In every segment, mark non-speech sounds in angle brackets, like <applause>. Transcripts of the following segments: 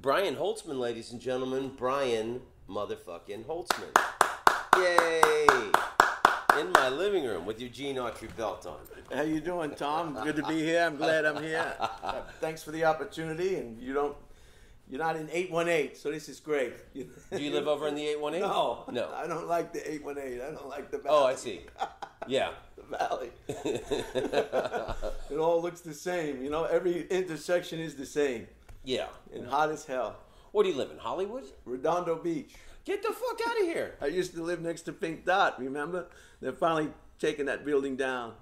Brian Holtzman, ladies and gentlemen. Brian motherfucking Holtzman. Yay! In my living room with your Gene Autry belt on. How you doing, Tom? Good to be here. I'm glad I'm here. Thanks for the opportunity. And you don't, you're not in 818, so this is great. Do you live over in the 818? No, No. I don't like the 818. I don't like the valley. Oh, I see. Yeah. <laughs> The valley. <laughs> it all looks the same. You know, every intersection is the same Yeah. and hot as hell. Where do you live in? Hollywood? Redondo Beach. Get the fuck out of here. I used to live next to Pink Dot. Remember? They're finally taking that building down.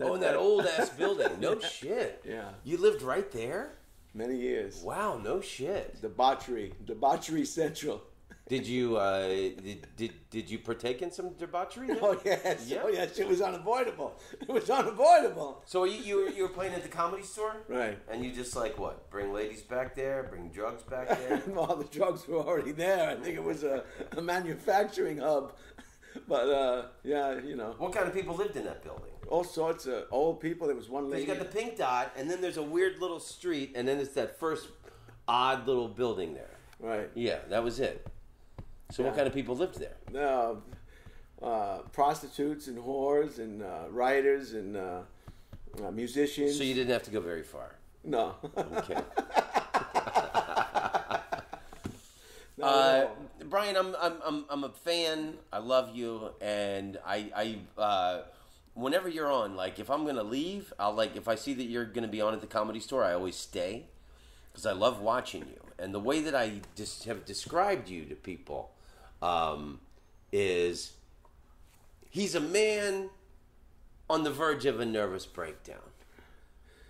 oh, in that old ass building. No <laughs> shit. Yeah. You lived right there? Many years. Wow, no shit. Debauchery. Debauchery Central. Did you uh, did, did did you partake in some debauchery? there? <laughs> Oh yes, Yeah. oh yes, it was unavoidable. It was unavoidable. So you you were, you were playing at the comedy store, Right. and you just like what? Bring ladies back there, bring drugs back there. <laughs> All the drugs were already there. I think it was a, a manufacturing hub. But uh, yeah, you know, what kind of people lived in that building? all sorts of old people. There was one lady. You got the pink dot, and then there's a weird little street, and then it's that first odd little building there. right. Yeah, that was it. So what kind of people lived there? Uh, uh, prostitutes and whores and uh, writers and uh, uh, musicians. So you didn't have to go very far. no. Okay. <laughs> <laughs> Uh. Brian, I'm, I'm I'm I'm a fan. I love you, and I I uh, whenever you're on, like if I'm gonna leave, I'll like if I see that you're gonna be on at the comedy store, I always stay because I love watching you. And the way that I just have described you to people um, is he's a man on the verge of a nervous breakdown.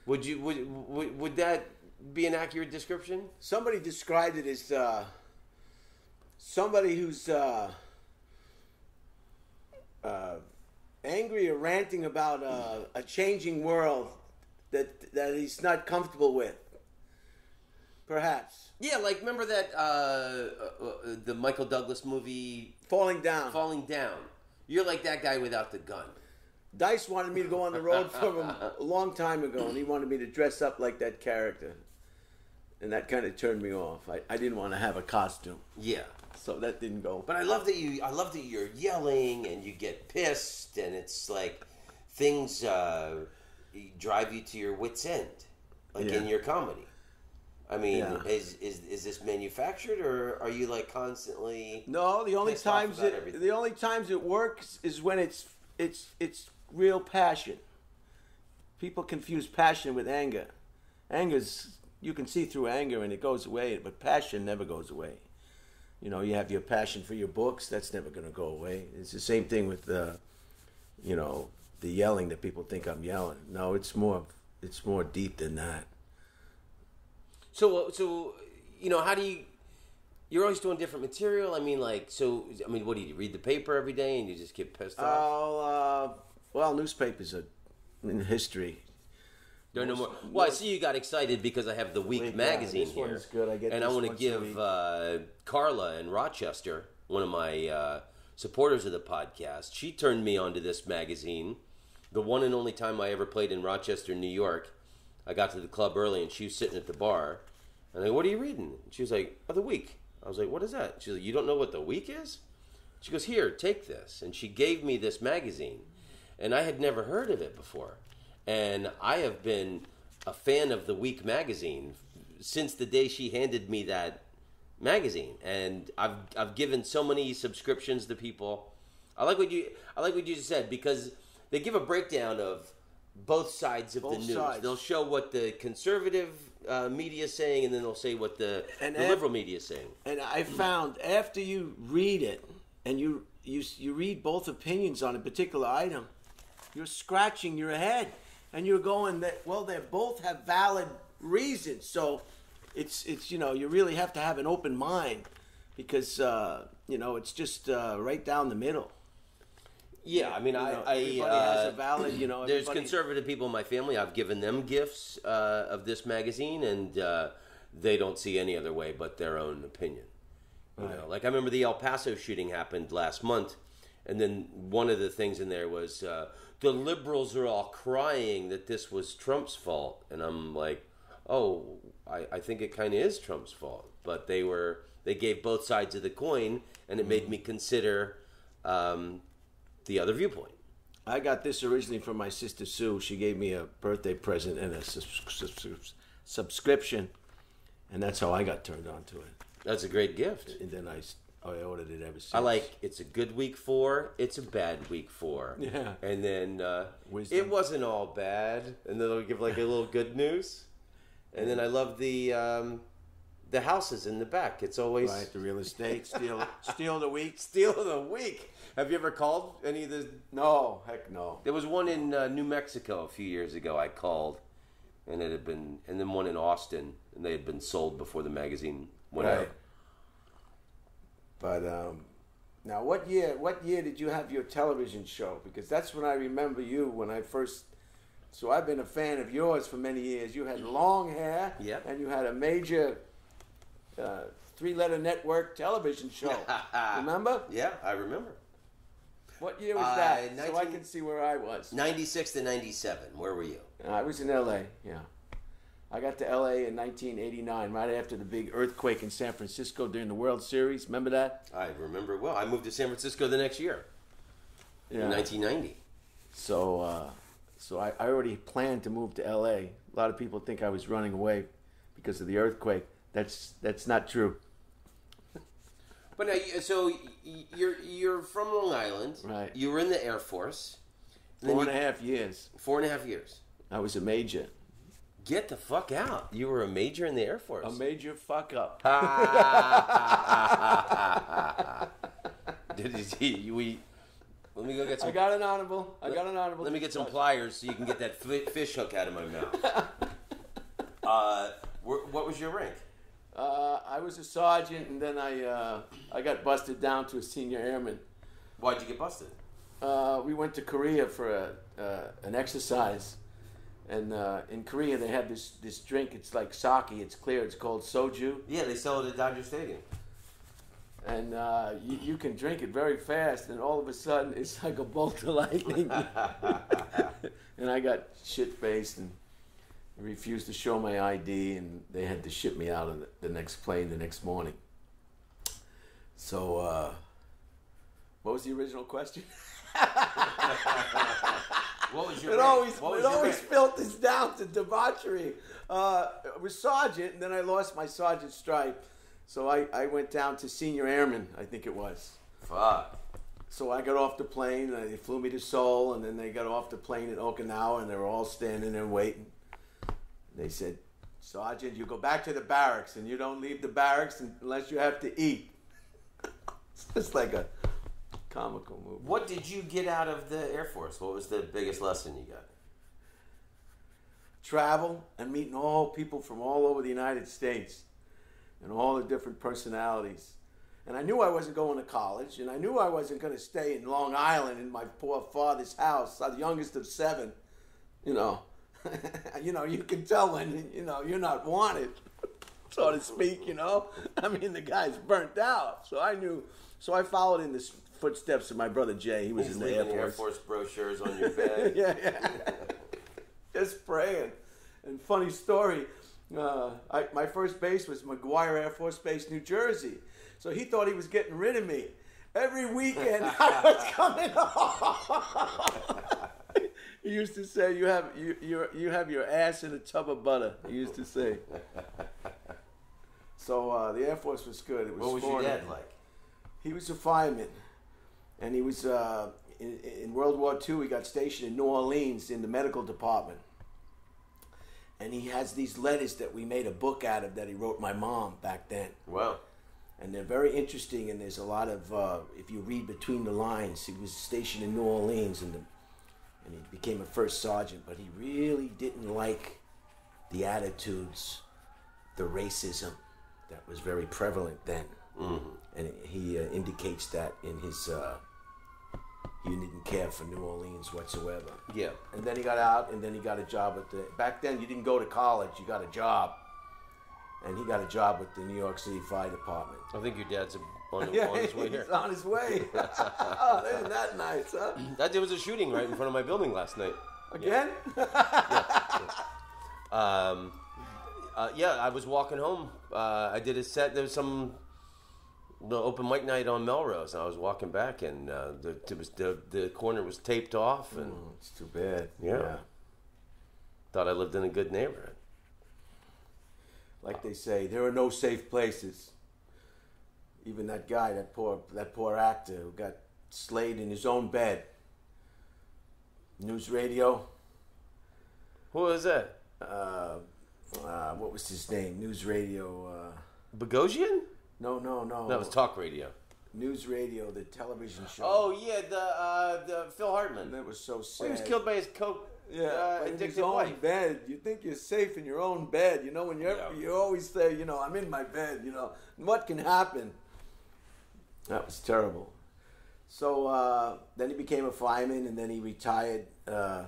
Would you would would, would that be an accurate description? Somebody described it as uh, somebody who's uh, uh, angry or ranting about uh, a changing world that that he's not comfortable with. Perhaps Yeah, like remember that uh, uh, uh, the Michael Douglas movie falling down. Falling Down. You're like that guy without the gun. Dice wanted me to go on the road from him <laughs> a long time ago, and he wanted me to dress up like that character, and that kind of turned me off. I, I didn't want to have a costume, Yeah, so that didn't go. but I love that you. I love that you're yelling and you get pissed, and it's like things uh, drive you to your wits' end, like in your comedy. I mean, Yeah. is, is is this manufactured or are you like constantly? No, the only times it everything. the only times it works is when it's it's it's real passion. People confuse passion with anger. Anger's you can see through anger and it goes away, but passion never goes away. You know, you have your passion for your books, that's never going to go away. It's the same thing with the you know, the yelling that people think I'm yelling. No, it's more it's more deep than that. So uh, so you know how do you? You're always doing different material. I mean, like, so I mean, what do you read the paper every day and you just get pissed off? Oh, uh, well, newspapers are in history. There are no more. Most- Well, I see you got excited because I have the Week yeah, magazine this here, good. I get and I want to give uh, Carla in Rochester, one of my uh, supporters of the podcast. She turned me onto this magazine. The one and only time I ever played in Rochester, New York. I got to the club early, and she was sitting at the bar. And I go, "What are you reading?" And she was like, "Oh, the Week." I was like, "What is that?" She's like, "You don't know what the Week is?" She goes, "Here, take this," and she gave me this magazine, and I had never heard of it before, and I have been a fan of the Week magazine since the day she handed me that magazine, and I've I've given so many subscriptions to people. I like what you I like what you just said because they give a breakdown of both sides of the news. sides. They'll show what the conservative uh, media is saying, and then they'll say what the, And the ev- liberal media is saying. And I found after you read it and you you you read both opinions on a particular item, you're scratching your head and you're going that well they both have valid reasons. So it's it's you know you really have to have an open mind because uh, you know it's just uh, right down the middle. Yeah, I mean, You I, know, I everybody uh, has a valid you know. There's everybody- conservative people in my family. I've given them gifts uh, of this magazine, and uh, they don't see any other way but their own opinion. You know, like I remember the El Paso shooting happened last month, and then one of the things in there was uh, the liberals are all crying that this was Trump's fault, and I'm like, oh, I, I think it kind of is Trump's fault. But they were they gave both sides of the coin, and it made me consider um, the other viewpoint. I got this originally from my sister Sue. She gave me a birthday present and a subscription, and that's how I got turned on to it. That's a great gift. And then I, I ordered it ever since. I like it's a good week four, it's a bad week four. Yeah. And then uh, Wisdom. it wasn't all bad, and then they'll give like a little good news. And then I love the um, the houses in the back. It's always right the real estate steal steal the week. <laughs> steal the week. Have you ever called any of the? No, heck no. There was one in uh, New Mexico a few years ago. I called, and it had been, and then one in Austin, and they had been sold before the magazine went Right. out. But um, now, what year? What year did you have your television show? Because that's when I remember you when I first. So I've been a fan of yours for many years. You had long hair, Yep. and you had a major uh, three-letter network television show. <laughs> remember? Yeah, I remember. What year was Uh, that? So I can see where I was. Ninety six to ninety seven. Where were you? I was in L.A. Yeah, I got to L.A. in 1989, right after the big earthquake in San Francisco during the World Series. Remember that? I remember well. I moved to San Francisco the next year Yeah. in 1990. So, uh, so I, I already planned to move to L.A. A lot of people think I was running away because of the earthquake. That's that's not true. But now, so you're you're from Long Island, Right. You were in the Air Force, and Four and a half years. four and a half years. I was a major. Get the fuck out! You were a major in the Air Force. A major fuck up. Did you see? We let me go get some. I got an honorable. I got an honorable. Let me get some pliers so you can get that fish hook out of my mouth. <laughs> Uh, what was your rank? Uh, I was a sergeant, and then I uh, I got busted down to a senior airman. Why'd you get busted? Uh, we went to Korea for a, uh, an exercise, and uh, in Korea they have this this drink. It's like sake. It's clear. It's called soju, Yeah, they sell it at Dodger Stadium. and uh, you, you can drink it very fast. And all of a sudden, it's like a bolt of lightning. <laughs> <laughs> and I got shit faced and refused to show my ID, and they had to ship me out of the, next plane the next morning. So, uh, what was the original question? <laughs> What was your It always, what was it always filters down to debauchery. Uh, it was sergeant, and then I lost my sergeant stripe, so I, I went down to senior airman, I think it was. Fuck. So I got off the plane, and they flew me to Seoul, and then they got off the plane at Okinawa, and they were all standing there waiting. They said, Sergeant, you go back to the barracks, and you don't leave the barracks unless you have to eat. <laughs> it's just like a comical movie. What did you get out of the Air Force? What was the biggest lesson you got? travel and meeting all people from all over the United States and all the different personalities. And I knew I wasn't going to college, and I knew I wasn't going to stay in Long Island in my poor father's house. I was the youngest of seven. You know, <laughs> you know, you can tell when you know you're not wanted, so to speak. You know, <laughs> I mean, the guy's burnt out. So I knew. So I followed in the footsteps of my brother Jay. He was He's in the Air the Air Force. Force brochures on your <laughs> bed. yeah, yeah. Just praying. And funny story, uh, I, my first base was McGuire Air Force Base, New Jersey. So he thought he was getting rid of me. Every weekend I was coming home. He used to say, "You have you you you have your ass in a tub of butter." He used to say. So uh, the Air Force was good. It was What was your dad like? He was a fireman, and he was uh, in, in World War II. He got stationed in New Orleans in the medical department, and he has these letters that we made a book out of that he wrote my mom back then, Wow. and they're very interesting. And there's a lot of uh, if you read between the lines, he was stationed in New Orleans, and the, and he became a first sergeant, but he really didn't like the attitudes, the racism that was very prevalent then and he uh, indicates that in his uh, he didn't care for New Orleans whatsoever. Yeah. And then he got out, and then he got a job at the. Back then, you didn't go to college; you got a job, and he got a job with the New York City Fire Department. I think your dad's on, <laughs> Yeah, on his way he's here. on his way. <laughs> oh, isn't that nice, huh? That there was a shooting right in front of my building last night. Again? Um, Uh, yeah, I was walking home. Uh, I did a set. There was some the open mic night on Melrose. And I was walking back, and uh, the, the the corner was taped off, and Oh, it's too bad. Yeah. thought I lived in a good neighborhood. Like they say, there are no safe places. Even that guy, that poor, that poor actor who got slayed in his own bed. News radio. What was that? Uh, uh, what was his name? News radio. Uh, Bogosian? no, no, no. That was talk radio. News radio, the television show. Oh yeah, the uh, the Phil Hartman. that was so sad. He was killed by his coke Yeah, uh, in his own wife. bed. You think you're safe in your own bed. You know, when you're, Yeah. you always say, you know, I'm in my bed. You know, what can happen? That was terrible. So uh, then he became a fireman, and then he retired uh,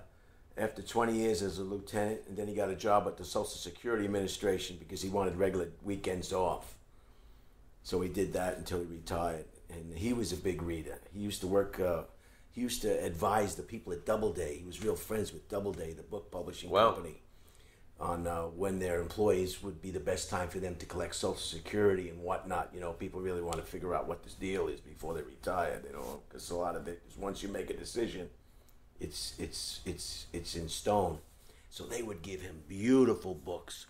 after 20 years as a lieutenant, and then he got a job at the Social Security Administration because he wanted regular weekends off. So he did that until he retired, and he was a big reader. He used to work. Uh, he used to advise the people at Doubleday. He was real friends with Doubleday, the book publishing Wow. company, on uh, when their employees would be the best time for them to collect Social Security and whatnot. You know, people really want to figure out what this deal is before they retire. You know, because a lot of it is once you make a decision, it's it's it's it's in stone. So they would give him beautiful books,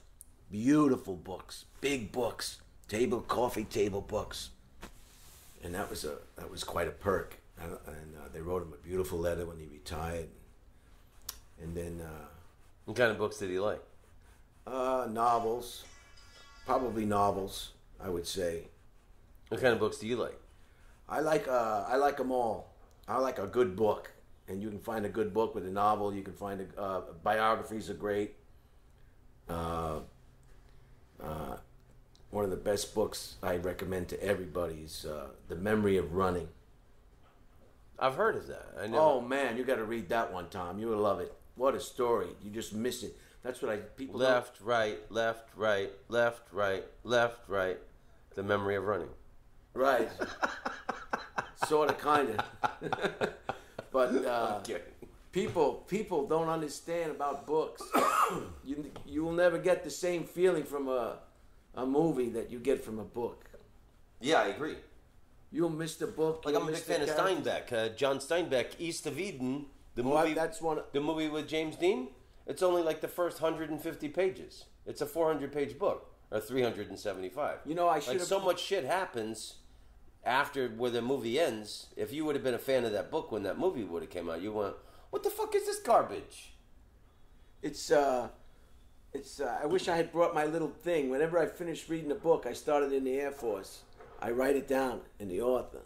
beautiful books, big books, table coffee table books, and that was a that was quite a perk. And, and uh, they wrote him a beautiful letter when he retired, and then uh, What kind of books did he like? Uh, novels, probably novels. I would say What kind of books do you like? I like uh, I like them all. I like a good book, and you can find a good book with a novel. You can find a, uh, biographies are great. Uh, uh, one of the best books I recommend to everybody is uh, "The Memory of Running." I've heard of that. I know. Oh man, you got to read that one, Tom. You will love it. What a story! You just miss it. That's what I people don't- left, right, left, right, left, right, left, right. The memory of running. right? sort of, kind of. but uh, people people don't understand about books. <coughs> you you will never get the same feeling from a a movie that you get from a book. Yeah, I agree. You'll miss the book. Like I'm a big fan of. Steinbeck. Uh, John Steinbeck, East of Eden, the Well, movie. that's one. the movie with James Dean. It's only like the first 150 pages. It's a 400 page book or 375. You know, I should like have so much shit happens after where the movie ends. If you would have been a fan of that book when that movie would have came out, you went, "What the fuck is this garbage?" It's uh, it's. Uh, I wish I had brought my little thing. Whenever I finish reading a book, I started in the Air Force. I write it down and the author,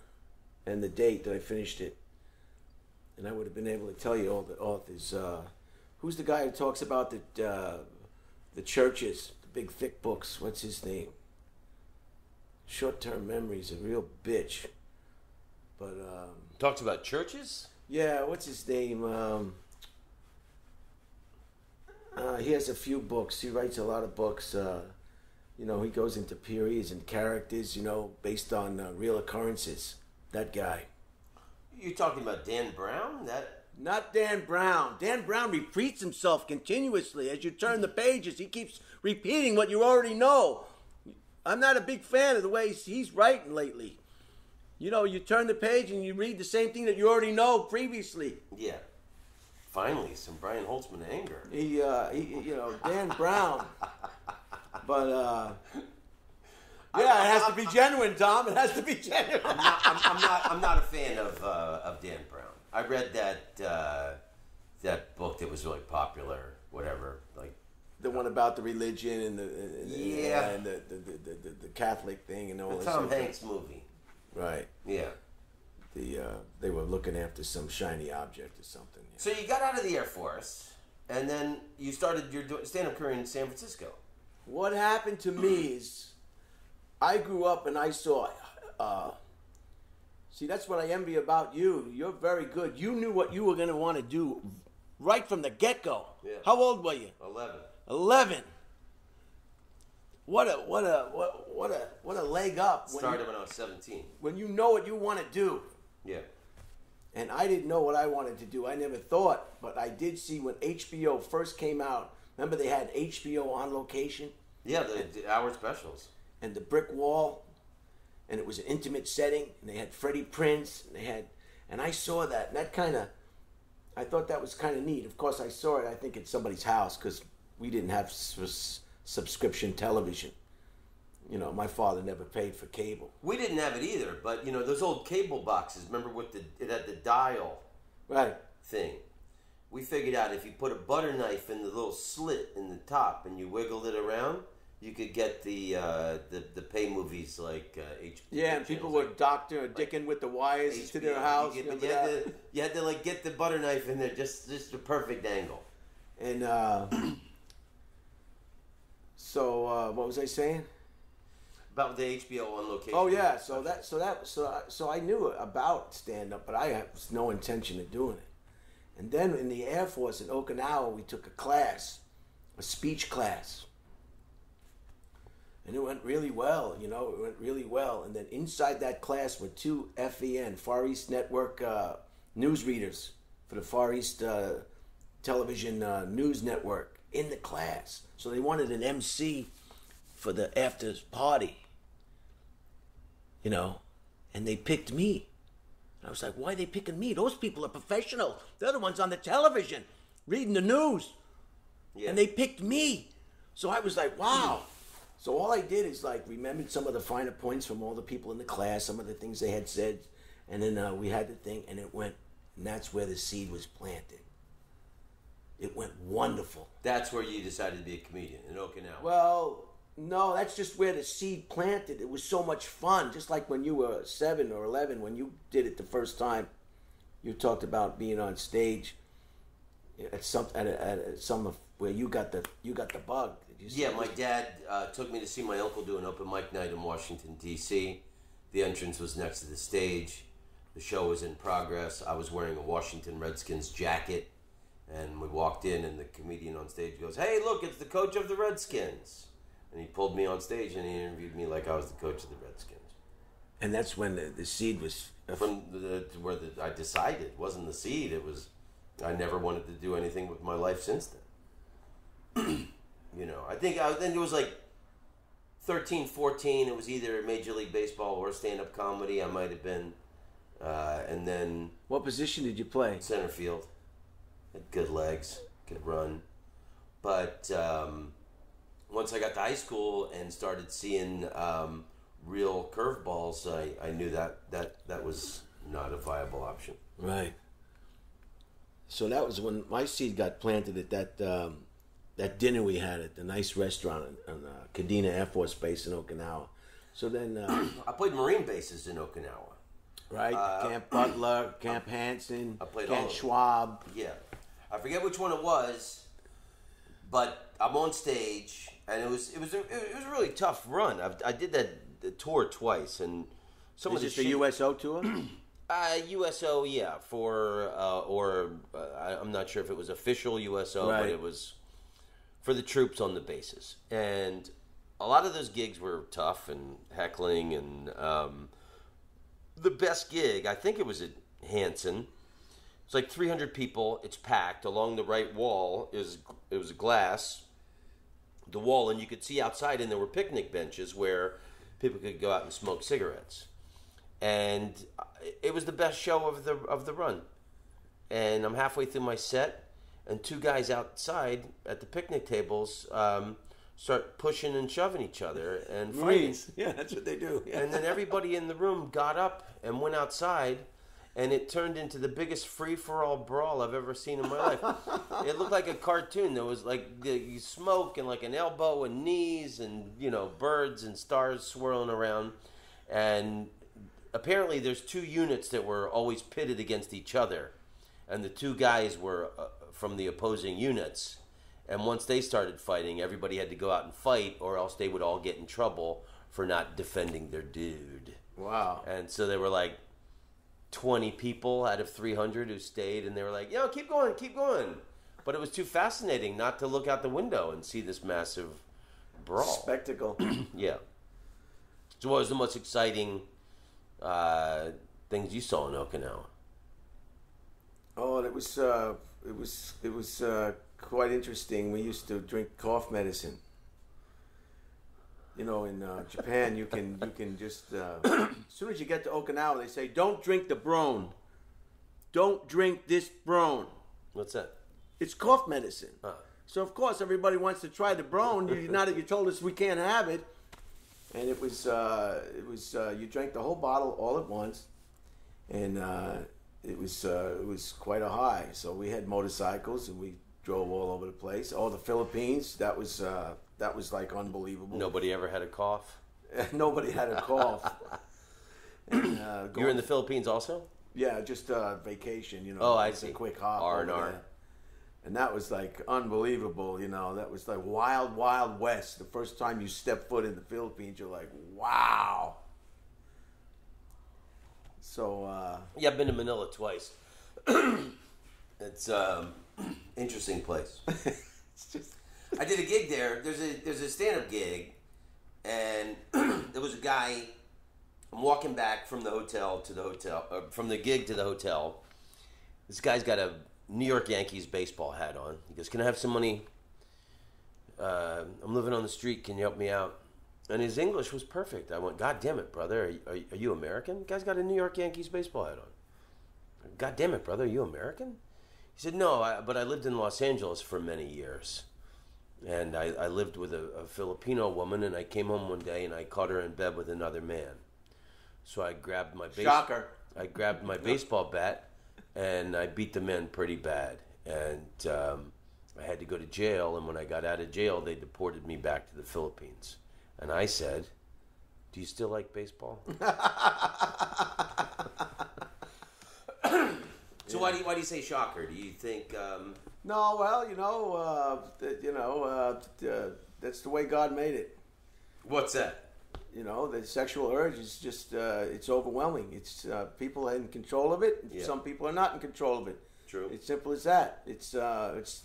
and the date that I finished it, and I would have been able to tell you all the authors. Uh, who's the guy who talks about the uh, the churches, the big thick books? What's his name? Short-term memory's a real bitch. But um, Talks about churches. yeah, what's his name? Um, uh, he has a few books. He writes a lot of books. Uh, you know, he goes into periods and characters. You know, based on uh, real occurrences. That guy, You're talking about Dan Brown? That not Dan Brown. Dan Brown repeats himself continuously as you turn the pages. He keeps repeating what you already know. I'm not a big fan of the way he's writing lately. You know, you turn the page and you read the same thing that you already know previously. yeah. Finally, some Brian Holtzman anger. He, uh, he, you know, Dan Brown. <laughs> But uh, yeah, it has to be genuine, Tom. It has to be genuine. I'm not, I'm, I'm not. I'm not a fan of uh, of Dan Brown. I read that uh, that book that was really popular. Whatever, like The one about the religion and the and, Yeah. and the, the, the, the, Catholic thing and all the this. Tom stuff. Hanks movie. Right. Yeah. The uh, they were looking after some shiny object or something. So you got out of the Air Force, and then you started your stand up career in San Francisco. What happened to me is, I grew up and I saw. Uh, see, that's what I envy about you. You're very good. You knew what you were going to want to do right from the get go. Yeah. How old were you? Eleven. Eleven. What a what a what what a what a leg up when Started you, when I was seventeen. when you know what you want to do. Yeah. And I didn't know what I wanted to do. I never thought, but I did see when HBO first came out. Remember they had HBO on location. Yeah, the, the hour specials. and the brick wall, and it was an intimate setting, and they had Freddie Prinze, and they had, and I saw that, and that kind of, I thought that was kind of neat. Of course, I saw it. I think at somebody's house because we didn't have s- subscription television. You know, my father never paid for cable. We didn't have it either, but you know those old cable boxes. Remember with the it had the dial Right. thing. We figured out if you put a butter knife in the little slit in the top and you wiggled it around, you could get the uh, the the pay movies like uh, HBO. Yeah, and people were doctor or dicking with the wires like to their house. You, get- you had to you had to like get the butter knife in there just just the perfect angle. And uh, <clears throat> so, uh, what was I saying? About the HBO on location. Oh yeah, so that so that so I- so I knew about stand up, but I had no intention of doing it. And then in the Air Force in Okinawa, we took a class, a speech class, and it went really well. You know, it went really well. And then inside that class were two FEN Far East Network uh, newsreaders for the Far East uh, Television uh, News Network in the class. So they wanted an MC for the after party you know, and they picked me. I was like, why are they picking me? Those people are professional. They're the ones on the television reading the news. Yeah. And they picked me. So I was like, wow. So all I did is like remembered some of the finer points from all the people in the class, some of the things they had said, and then uh, we had the thing, and it went, and that's where the seed was planted. It went wonderful. That's where you decided to be a comedian in Okinawa. Well, no, that's just where the seed planted. It was so much fun. Just like when you were seven or eleven, when you did it the first time, you talked about being on stage at some at, a, at a, some of where you got the you got the bug. Yeah, my dad uh, took me to see my uncle do an open mic night in Washington, D.C. The entrance was next to the stage. The show was in progress. I was wearing a Washington Redskins jacket. And we walked in, and the comedian on stage goes, Hey, look, it's the coach of the Redskins. And he pulled me on stage and he interviewed me like I was the coach of the Redskins. and that's when the, the seed was. From the, where the, I decided, it wasn't the seed, it was, I never wanted to do anything with my life since then. <clears throat> you know, I think I think it was like 13, 14. It was either Major League Baseball or stand up comedy. I might have been. Uh, and then What position did you play? center field. Had good legs, could run. But um, once I got to high school and started seeing um, real curveballs, I, I knew that, that that was not a viable option. Right. So that was when my seed got planted at that um, that dinner we had at the nice restaurant on, uh, Kadena Air Force Base in Okinawa. So then, uh, <clears throat> I played Marine bases in Okinawa. right, Camp Butler, Camp Hansen, I played Camp. Schwab. Yeah, I forget which one it was, but I'm on stage, and it was it was a, it was a really tough run. I've, I did that the tour twice, and some Was of the shit- USO tour? <clears throat> Uh, USO, yeah, for uh, or uh, I'm not sure if it was official USO, Right. but it was for the troops on the bases, and a lot of those gigs were tough and heckling, and um, the best gig I think it was at Hansen. It's like 300 people. It's packed along the right wall. is it was glass, the wall, and you could see outside, and there were picnic benches where people could go out and smoke cigarettes and it was the best show of the of the run. And I'm halfway through my set, and two guys outside at the picnic tables um, start pushing and shoving each other and fighting. Marines. <laughs> Yeah, that's what they do. Yeah. <laughs> And then everybody in the room got up and went outside, and it turned into the biggest free for all brawl I've ever seen in my life. <laughs> it looked like a cartoon. There was like the smoke and like an elbow and knees and you know birds and stars swirling around, and apparently there's two units that were always pitted against each other, and the two guys were uh, from the opposing units. And once they started fighting, everybody had to go out and fight, or else they would all get in trouble for not defending their dude. wow. And so there were like 20 people out of 300 who stayed, and they were like, yo, keep going, keep going. But it was too fascinating not to look out the window and see this massive brawl. Spectacle. <clears throat> yeah. So, what was the most exciting uh, things you saw in Okinawa? Oh, it was uh, it was it was uh, quite interesting. We used to drink cough medicine, you know, in uh, Japan, you can you can just uh, as soon as you get to Okinawa, they say, "Don't drink the Bron. Don't drink this Bron. What's that? It's cough medicine." Huh. So of course everybody wants to try the Bron. You now that you told us we can't have it, and it was uh, it was uh, you drank the whole bottle all at once, and uh, it was uh, it was quite a high. So we had motorcycles and we drove all over the place. Oh, the Philippines, that was uh, that was like unbelievable. Nobody ever had a cough. <laughs> Nobody had a cough. <laughs> and, uh, You're in the Philippines also? yeah, just uh, vacation, you know. Oh, I see. A quick hop. R and R. And that was like unbelievable, you know. That was like wild, wild west. The first time you step foot in the Philippines, you're like, wow. So, uh, Yeah, I've been to Manila twice. <clears throat> it's um <clears throat> interesting place. <laughs> it's just, I did a gig there. There's a there's a stand up gig, and <clears throat> there was a guy. I'm walking back from the hotel to the hotel, uh, from the gig to the hotel. This guy's got a New York Yankees baseball hat on. He goes, "Can I have some money? Uh, I'm living on the street. Can you help me out?" And his English was perfect. I went, "God damn it, brother! Are you, are, are you American?" guy's got a New York Yankees baseball hat on. God damn it, brother! Are you American? He said, "No, I, but I lived in Los Angeles for many years." and I, I lived with a, a Filipino woman, and I came home one day and I caught her in bed with another man. So I grabbed my base- Shocker. I grabbed my baseball bat and I beat the man pretty bad, and um, I had to go to jail. And when I got out of jail, they deported me back to the Philippines. And I said, "Do you still like baseball?" <laughs> <coughs> so why do you, why do you say shocker? Do you think? Um, no, well, you know, uh, you know, uh, uh, that's the way God made it. what's that? You know, the sexual urge is just, uh, it's overwhelming. It's uh, people are in control of it. Yeah. Some people are not in control of it. True. It's simple as that. It's, uh, it's,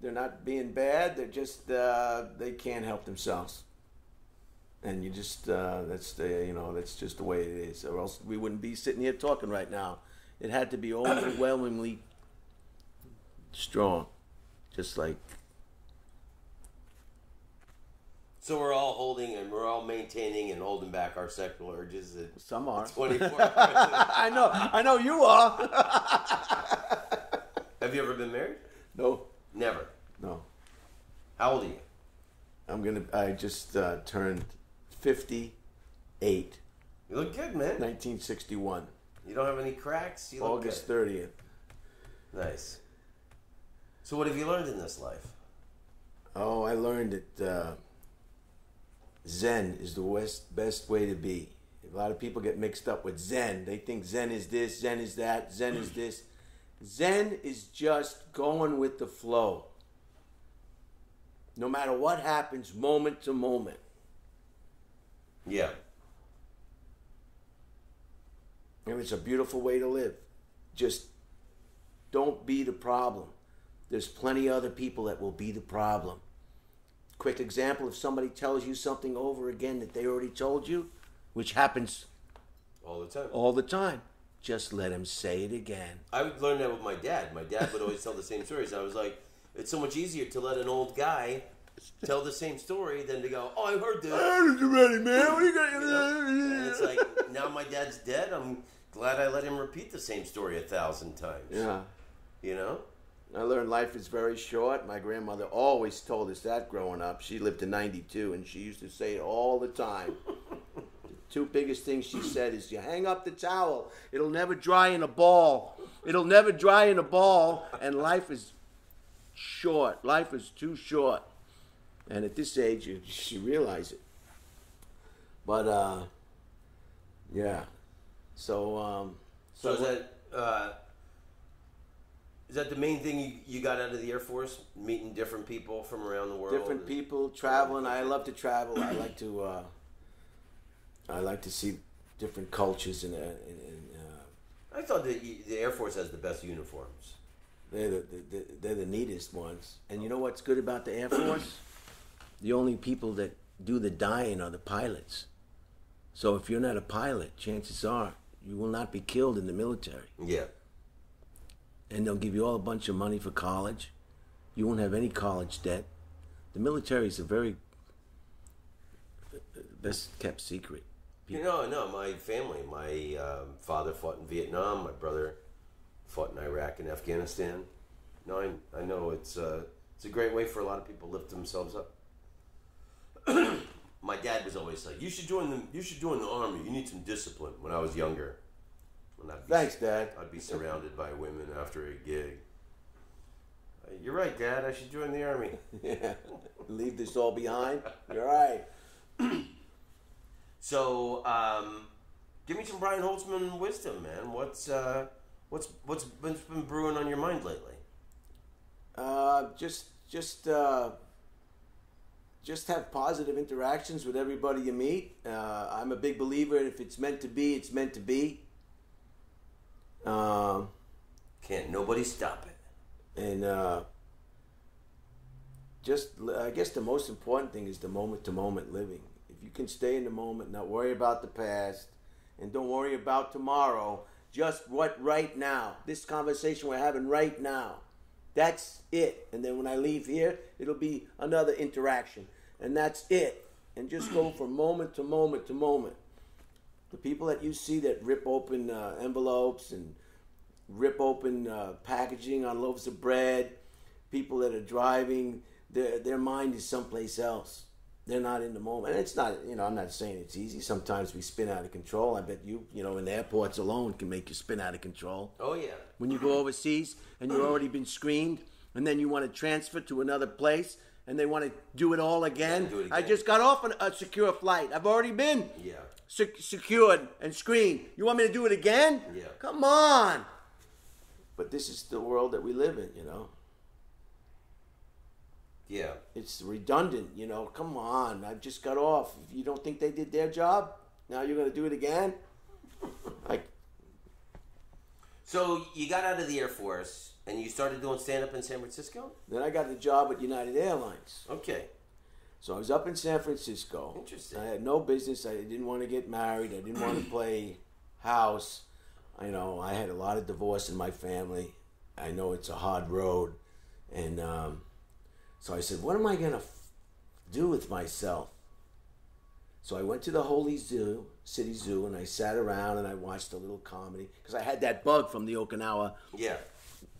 they're not being bad. They're just, uh, they can't help themselves. And you just, uh, that's the, you know, that's just the way it is. Or else we wouldn't be sitting here talking right now. It had to be overwhelmingly strong. Just like, So we're all holding and we're all maintaining and holding back our sexual urges at some are. 24. <laughs> I know, I know you are. <laughs> Have you ever been married? no, Never. no. How old are you? I'm gonna. I just uh, turned 58, You look good, man. 1961, You don't have any cracks. You look August good. 30th. Nice. So what have you learned in this life? Oh, I learned that uh, Zen is the best best way to be. A lot of people get mixed up with Zen. They think Zen is this, Zen is that, Zen is this. Zen is just going with the flow. No matter what happens, moment to moment. Yeah. And it's a beautiful way to live. Just don't be the problem. There's plenty of other people that will be the problem. Quick example if somebody tells you something over again that they already told you, which happens All the time. all the time, just let him say it again. I would learn that with my dad. My dad would always tell the same stories. I was like, it's so much easier to let an old guy tell the same story than to go, oh, I heard this. ready, man. What are you You know? And it's like, now my dad's dead. I'm glad I let him repeat the same story a thousand times. Yeah. You know? I learned life is very short. My grandmother always told us that growing up. She lived to 92 and she used to say it all the time. the two biggest things she said is you hang up the towel, it'll never dry in a ball. It'll never dry in a ball and life is short. Life is too short. And at this age you, <laughs> you realize it. But uh yeah. So um So is that uh, is that the main thing you, you got out of the Air Force? Meeting different people from around the world. different people traveling. I love to travel. I like to. Uh, I like to see different cultures and. Uh, uh, I thought that the Air Force has the best uniforms. they're the, the, the they're the neatest ones. And you know what's good about the Air Force? The only people that do the dying are the pilots. So if you're not a pilot, chances are you will not be killed in the military. Yeah. and they'll give you all a bunch of money for college. You won't have any college debt. The military is a very best kept secret. You know, no, my family. My um, father fought in Vietnam. My brother fought in Iraq and Afghanistan. No, I, I know it's uh, it's a great way for a lot of people to lift themselves up. <coughs> my dad was always like, "You should join the you should join the army. You need some discipline." When I was younger, when I'd be, Thanks, Dad. I'd be surrounded by women after a gig. You're right, Dad. I should join the army. <laughs> Yeah. Leave this all behind. You're right. So, um, give me some Brian Holtzman wisdom, man. What's uh, what's what's been, what's been brewing on your mind lately? Uh, just, just, uh, just have positive interactions with everybody you meet. Uh, I'm a big believer. If it's meant to be, it's meant to be. Um, Can't nobody stop it. and uh, just I guess the most important thing is the moment to moment living. If you can stay in the moment, not worry about the past, and don't worry about tomorrow, just what right now, this conversation we're having right now, that's it. And then when I leave here, it'll be another interaction, and that's it. And just go from moment to moment to moment. The people that you see that rip open uh, envelopes and rip open uh, packaging on loaves of bread. People that are driving, their their mind is someplace else. They're not in the moment. And it's not, you know, I'm not saying it's easy. Sometimes we spin out of control. I bet you, you know, in the airports alone can make you spin out of control. Oh yeah. When you go overseas and you've already been screened, and then you want to transfer to another place, and they want to do it all again. do it I just got off an, a secure flight. I've already been Yeah. sec- secured and screened. You want me to do it again? Yeah. Come on. But this is the world that we live in, you know. Yeah. It's redundant, you know. Come on. I just got off. If you don't think they did their job, now you're going to do it again? <laughs> Like, So you got out of the Air Force and you started doing stand up in San Francisco. then I got the job at United Airlines. Okay. So I was up in San Francisco. Interesting. I had no business. I didn't want to get married. I didn't want <clears throat> to play house. You know, I had a lot of divorce in my family. I know it's a hard road, and um, so I said, "What am I gonna f- do with myself?" So I went to the Holy Zoo, City Zoo, and I sat around and I watched a little comedy because I had that bug from the Okinawa. Yeah.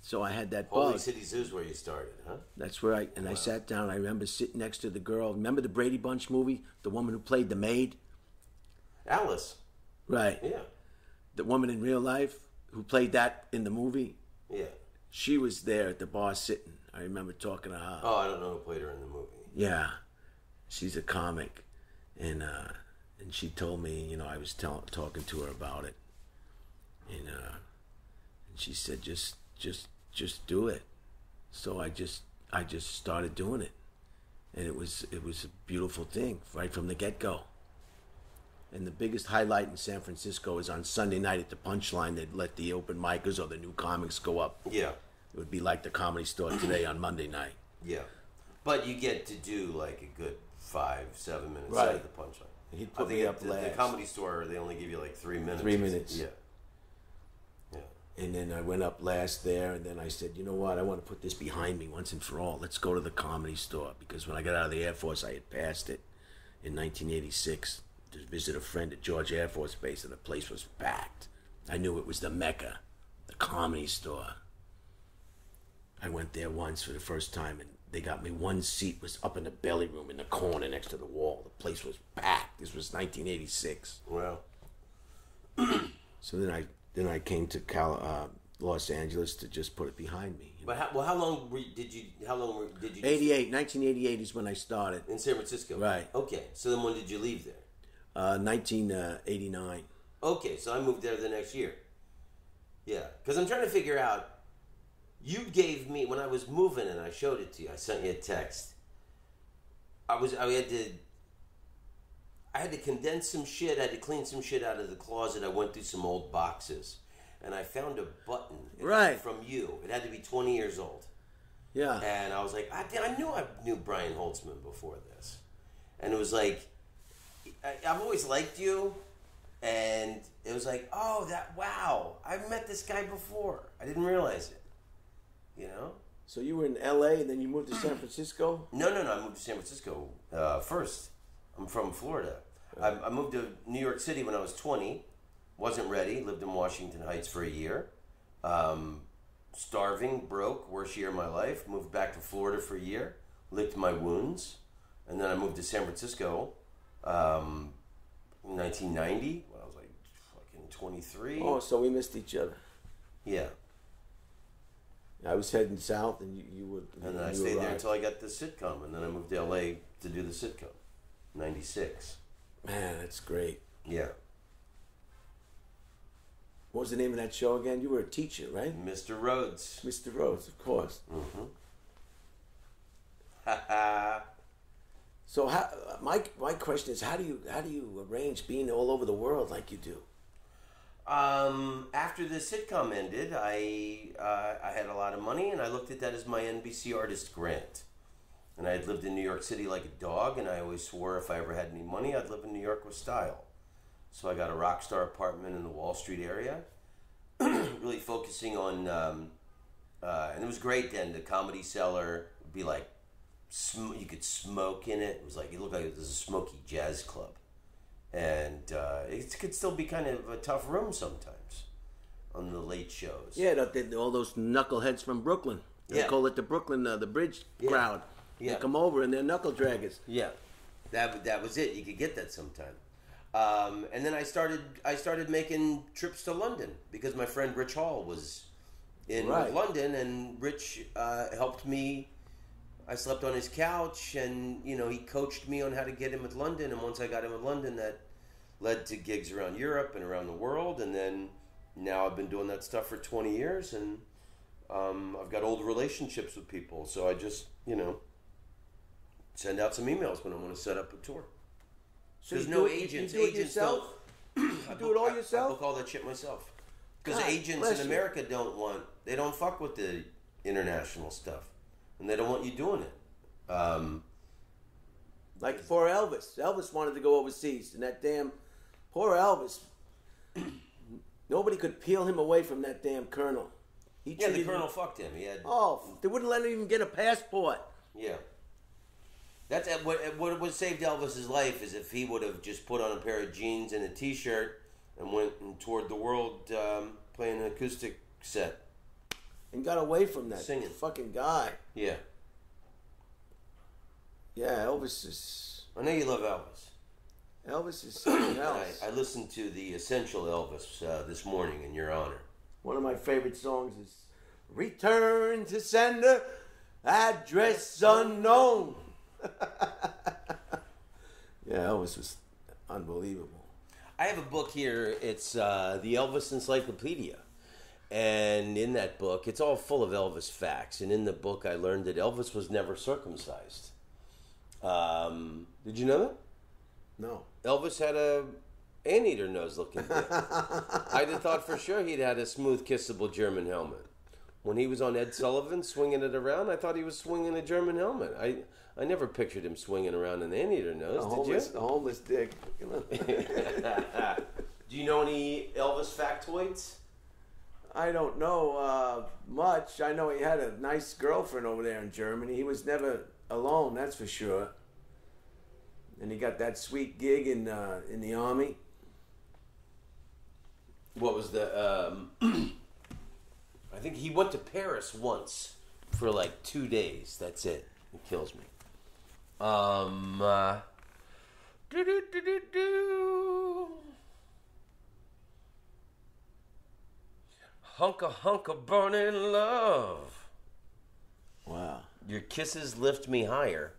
So I had that Holy bug. City Zoo's where you started, huh? That's where I and I sat down. I remember sitting next to the girl. Remember the Brady Bunch movie? The woman who played the maid, Alice. right? Yeah. The woman in real life who played that in the movie. Yeah. She was there at the bar sitting. I remember talking to her. Oh, I don't know who played her in the movie. Yeah, she's a comic, and uh, and she told me, you know, I was tell- talking to her about it, and uh, and she said, just just just do it. So I just I just started doing it, and it was it was a beautiful thing right from the get go. And the biggest highlight in San Francisco is on Sunday night at the Punchline. They'd let the open micers or the new comics go up. Yeah. It would be like the comedy store today on Monday night. Yeah. But you get to do like a good five, seven minutes Right. at the punchline. He'd put me up the, the comedy store, they only give you like three minutes. Three minutes. Yeah. And then I went up last there, and then I said, you know what? I want to put this behind me once and for all. Let's go to the comedy store because when I got out of the Air Force, I had passed it in 1986 to visit a friend at George Air Force Base, and the place was packed. I knew it was the mecca, the comedy store. I went there once for the first time, and they got me one seat was up in the belly room in the corner next to the wall. The place was packed. This was 1986. Well, So then I then I came to Cal, uh, Los Angeles to just put it behind me. but how, well, how long were you, did you? How long were, did you? 88, 1988 is when I started. in San Francisco. Right. Okay. So then, when did you leave there? Uh, 1989. Okay, so I moved there the next year. Yeah, because I'm trying to figure out. You gave me when I was moving, and I showed it to you. I sent you a text. I was I had to. I had to condense some shit. I had to clean some shit out of the closet. I went through some old boxes, and I found a button Right. from you. It had to be 20 years old. Yeah. And I was like, I, I knew I knew Brian Holtzman before this. And it was like, I, I've always liked you. And it was like, oh, that, wow, I've met this guy before. I didn't realize it. You know? So you were in LA and then you moved to San Francisco? No, no, no. I moved to San Francisco uh, first. I'm from Florida. I, I moved to New York City when I was 20. Wasn't ready. Lived in Washington Heights for a year. Um, starving, broke, worst year of my life. Moved back to Florida for a year. Licked my wounds. And then I moved to San Francisco um, in 1990 when I was like fucking 23. Oh, so we missed each other. Yeah. I was heading south, and you, you would. And then I you stayed there arrived. until I got the sitcom. And then I moved to LA to do the sitcom. 96. Man, that's great. Yeah. What was the name of that show again? You were a teacher, right? Mr. Rhodes. Mr. Rhodes, of course. Haha. <laughs> So, how, my my question is, how do you how do you arrange being all over the world like you do? Um, after the sitcom ended, I uh, I had a lot of money, and I looked at that as my NBC artist grant. And I had lived in New York City like a dog, and I always swore if I ever had any money, I'd live in New York with style. So I got a rock star apartment in the Wall Street area, <clears throat> really focusing on, um, uh, and it was great then. The Comedy Cellar would be like, sm- you could smoke in it. It was like it looked like it was a smoky jazz club and uh, it could still be kind of a tough room sometimes on the late shows. Yeah, all those knuckleheads from Brooklyn. They Yeah. call it the Brooklyn, uh, the bridge crowd. Yeah. They come over and they're knuckle draggers. yeah, that that was it. You could get that sometime. Um, and then I started I started making trips to London because my friend Rich Hall was in Right. London, and Rich uh, helped me. I slept on his couch, and you know he coached me on how to get him at London. And once I got him at London, that led to gigs around Europe and around the world. And then now I've been doing that stuff for twenty years, and um, I've got old relationships with people. So I just you know send out some emails when I want to set up a tour. So There's no do it- agents. You do it agents yourself. <clears throat> don't. You do it all yourself? I book all that shit myself. Because agents in you. America don't want, they don't fuck with the international stuff. And they don't want you doing it. Um, Like for Elvis. Elvis wanted to go overseas, and that damn poor Elvis. <clears throat> Nobody could peel him away from that damn colonel. He yeah, the colonel him- fucked him. He had, Oh, they wouldn't let him even get a passport. yeah. That's uh, what, what saved Elvis's life is if he would have just put on a pair of jeans and a t-shirt and went and toured the world um, playing an acoustic set. and got away from that Singing. fucking guy. Yeah. Yeah, Elvis is I know you love Elvis. Elvis is something <clears throat> else. I, I listened to the Essential Elvis uh, this morning in your honor. One of my favorite songs is "Return to Sender, Address Unknown." <laughs> yeah, Elvis was unbelievable. I have a book here. It's uh, the Elvis Encyclopedia. And in that book, it's all full of Elvis facts. And in the book, I learned that Elvis was never circumcised. Um, did you know that? No, Elvis had a anteater nose looking. <laughs> I'd have thought for sure he'd had a smooth, kissable German helmet. When he was on Ed Sullivan swinging it around, I thought he was swinging a German helmet. I, I never pictured him swinging around an anteater nose. a Did homeless, you? a homeless dick. <laughs> Do you know any Elvis factoids? I don't know uh, much. I know he had a nice girlfriend over there in Germany. He was never alone, that's for sure. And he got that sweet gig in uh, in the army. What was the? Um, <clears throat> I think he went to Paris once for like two days. That's it. It kills me. Um. Uh, do-do-do-do-do. Hunka hunka burning love. Wow. Your kisses lift me higher.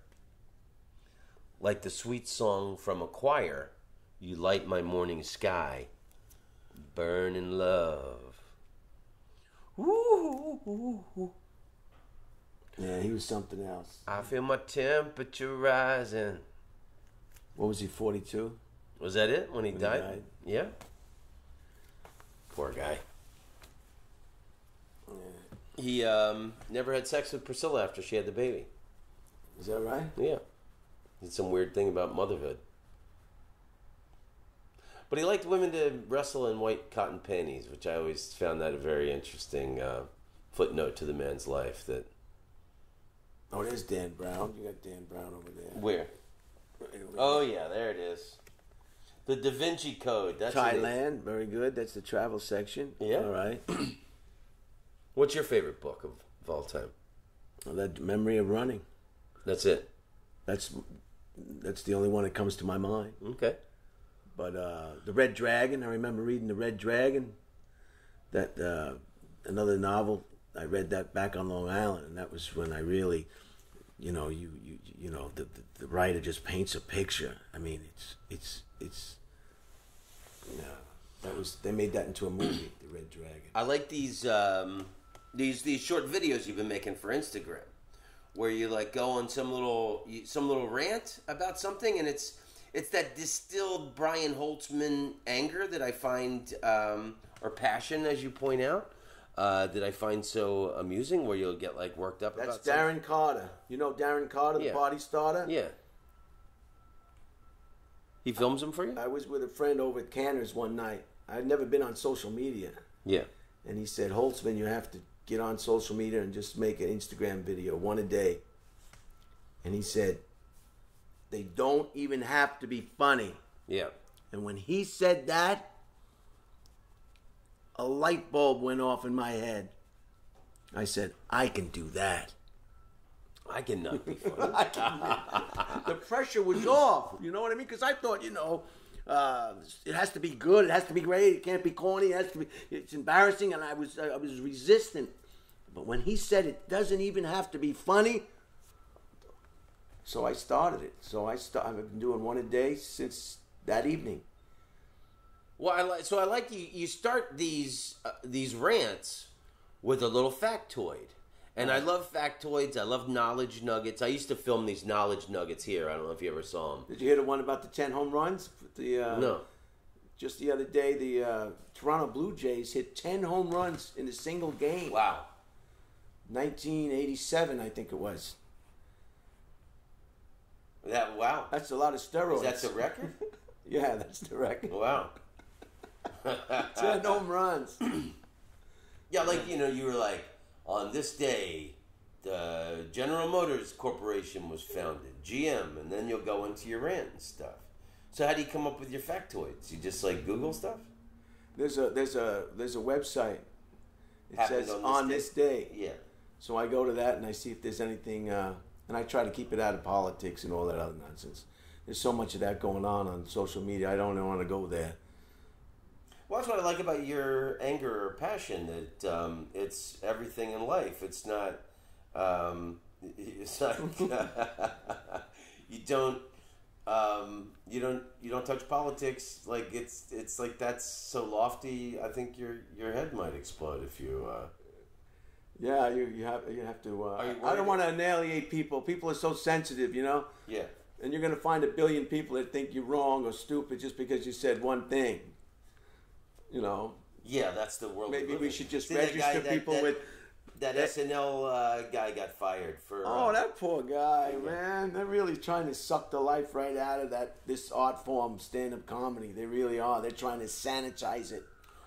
Like the sweet song from a choir, you light my morning sky. Burn in love. Ooh, Yeah, he was something else. I feel my temperature rising. What was he, 42? Was that it when he he died? died. Yeah. Poor guy. He um, never had sex with Priscilla after she had the baby. Is that right? Yeah. It's some weird thing about motherhood. But he liked women to wrestle in white cotton panties, which I always found that a very interesting uh, footnote to the man's life. That Oh, there's Dan Brown. You got Dan Brown over there. where? Oh yeah, there it is. The Da Vinci Code. That's Thailand, very good. That's the travel section. Yeah. All right. <clears throat> What's your favorite book of, of all time? Well, that memory of running. That's it. That's that's the only one that comes to my mind. Okay. But uh, the Red Dragon, I remember reading the Red Dragon. That uh, another novel. I read that back on Long Island, and that was when I really, you know, you you you know, the the, the writer just paints a picture. I mean, it's it's it's. Yeah, that was they made that into a movie, the Red Dragon. I like these um, these these short videos you've been making for Instagram, where you like go on some little some little rant about something, and it's it's that distilled Brian Holtzman anger that I find um, or passion, as you point out, uh, that I find so amusing. Where you'll get like worked up That's something. Darren Carter. You know Darren Carter, the Yeah. party starter. Yeah. He films them for you. I was with a friend over at Canter's one night. I'd never been on social media. Yeah. And he said, Holtzman, you have to get on social media and just make an Instagram video, one a day. And he said, they don't even have to be funny. Yeah. And when he said that, a light bulb went off in my head. I said, I can do that. I cannot be <laughs> funny. The pressure was off. You know what I mean? Because I thought, you know, uh, it has to be good. It has to be great. It can't be corny. It has to be. It's embarrassing, and I was I was resistant. But when he said it doesn't even have to be funny, so I started it. So I start. I've been doing one a day since that evening. Well, I like so I like you. You start these uh, these rants with a little factoid, and I love factoids. I love knowledge nuggets. I used to film these knowledge nuggets here. I don't know if you ever saw them. Did you hear the one about the ten home runs? The uh, No. Just the other day, the uh, Toronto Blue Jays hit ten home runs in a single game. Wow. 1987, I think it was. That wow. That's a lot of steroids. Is that the record? <laughs> yeah, that's the record. wow. <laughs> Ten home runs. <clears throat> Yeah, like you know, you were like on this day, the General Motors Corporation was founded, GM, and then you'll go into your rant and stuff. So how do you come up with your factoids? You just like Google stuff? There's a there's a there's a website. It Happened says on on this this, day. Yeah. So I go to that and I see if there's anything, uh, and I try to keep it out of politics and all that other nonsense. There's so much of that going on on social media. I don't want to go there. Well, that's what I like about your anger or passion. That um, it's everything in life. It's not. Um, <laughs> it's not. <laughs> you don't. Um, you don't. You don't touch politics. Like it's. It's like that's so lofty. I think your your head might explode if you. Uh, Yeah, you you have you have to. Uh, you I don't want to annihilate people. People are so sensitive, you know. yeah. And you're gonna find a billion people that think you're wrong or stupid just because you said one thing. You know, Yeah, that's the world. maybe live we should just See, that guy- register that- people that- with. that SNL uh, guy got fired for. Oh, uh, that poor guy, man! They're really trying to suck the life right out of that this art form, stand-up comedy. They really are. They're trying to sanitize it.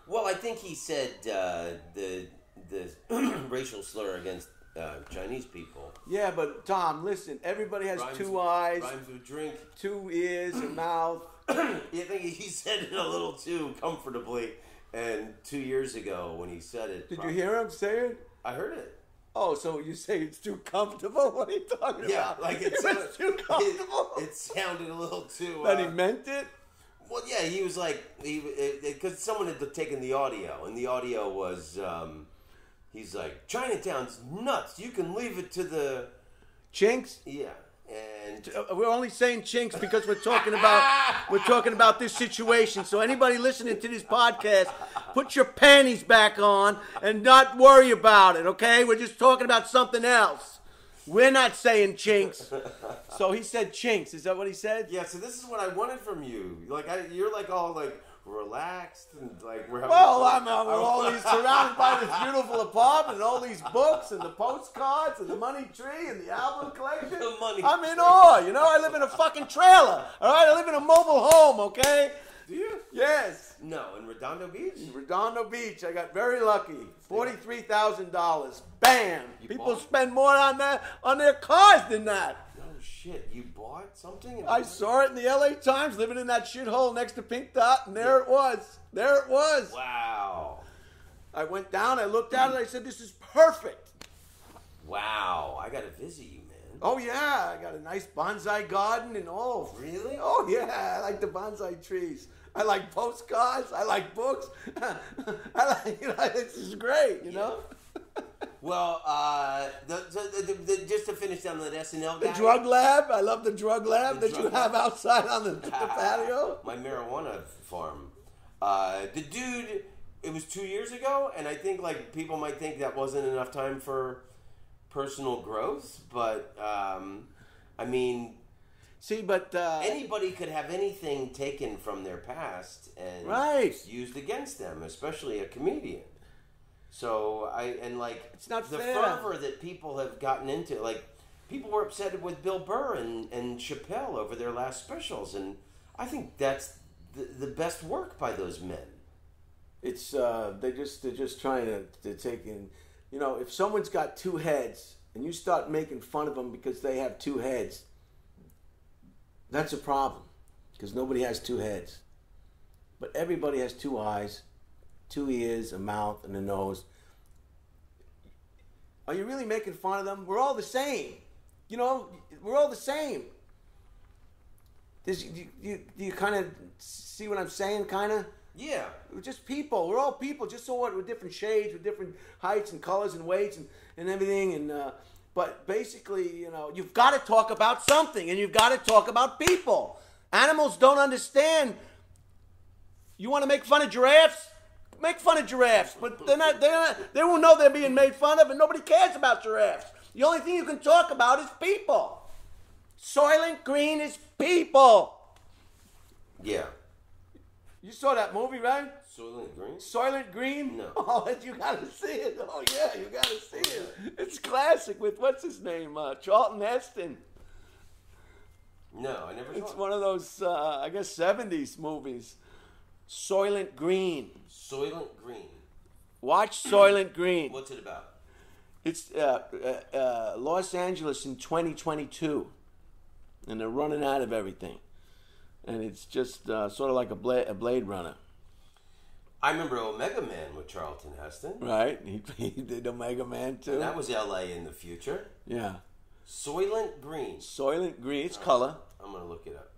Well, I think he said uh, the the <clears throat> racial slur against uh, Chinese people. Yeah, but Tom, listen. Everybody has Rhymes two with- eyes, Rhymes with drink. two ears, a mouth. <clears throat> You think he said it a little too comfortably. And two years ago, when he said it, Did you hear him say it? I heard it. Oh, so you say it's too comfortable? <laughs> What are you talking Yeah, about? like <laughs> It it's was too comfortable. It, it sounded a little too. that uh, he meant it. Well, yeah, he was like he because someone had taken the audio, and the audio was um, he's like Chinatown's nuts. You can leave it to the Chinks. yeah, and Uh, We're only saying chinks because we're talking about we're talking about this situation. So anybody listening to this podcast, put your panties back on and not worry about it. Okay, we're just talking about something else. We're not saying chinks. So he said chinks. Is that what he said? yeah. So this is what I wanted from you. Like I, you're like all like relaxed and like we're having Well, fun. I'm, I'm all these <laughs> surrounded by this beautiful apartment and all these books and the postcards and the money tree and the album collection. The money I'm in awe. You know, I live in a fucking trailer. All right, I live in a mobile home. Okay. Do you? Yes. No, in Redondo Beach. Redondo Beach. I got very lucky. Forty-three thousand dollars. Bam. You People bought- spend more on that on their cars than that. Shit! You bought something? I saw it in the LA Times, living in that shithole next to Pink Dot, and there it was. There it was. Wow! I went down, I looked at it, I said, This is perfect. Wow! I gotta visit you, man. Oh, yeah, I got a nice bonsai garden and all. Really? Oh, yeah, I like the bonsai trees. I like postcards, I like books. <laughs> I like, <laughs> you know, this is great, you know? Well, uh, the, the, the, just to finish down the SNL The drug lab, I love the drug lab that you drug have lab. outside on the, the patio. My marijuana farm. Uh, the dude, it was two years ago, and I think like people might think that wasn't enough time for personal growth, but um, I mean, See, but uh, anybody could have anything taken from their past and Right. used against them, especially a comedian. So I and like It's not the fair. fervor that people have gotten into. Like people were upset with Bill Burr and, and Chappelle over their last specials, and I think that's the, the best work by those men. it's uh, they just they're just trying to, to take in. You know, if someone's got two heads and you start making fun of them because they have two heads, that's a problem because nobody has two heads. But everybody has two eyes, two ears, a mouth, and a nose. Are you really making fun of them? We're all the same. You know, we're all the same. Does you, you, you kind of see what I'm saying? Kind of. Yeah, We're just people. We're all people, just so what? With different shades, with different heights and colors and weights and, and everything. And uh, but basically, you know, you've got to talk about something, and you've got to talk about people. Animals don't understand. You want to make fun of giraffes? Make fun of giraffes, but they're not. They're not. They won't know they're being made fun of, and nobody cares about giraffes. The only thing you can talk about is people. Soylent Green is people. yeah. You saw that movie, right? Soylent Green. Soylent Green? No. <laughs> Oh, you gotta see it. Oh yeah, you gotta see it. It's classic with what's his name, uh, Charlton Heston. No, I never It's saw it. It's one of those, uh, I guess, '70s movies. Soylent Green. Soylent Green. Watch Soylent Green. What's it about? It's uh, uh, uh, Los Angeles in 2022, and they're running out of everything, and it's just uh, sort of like a, bla- a Blade Runner, I remember Omega Man with Charlton Heston. right? He, <laughs> he did Omega Man too. That was L.A. in the future. yeah. Soylent Green. Soylent Green. It's color. I'm gonna look it up.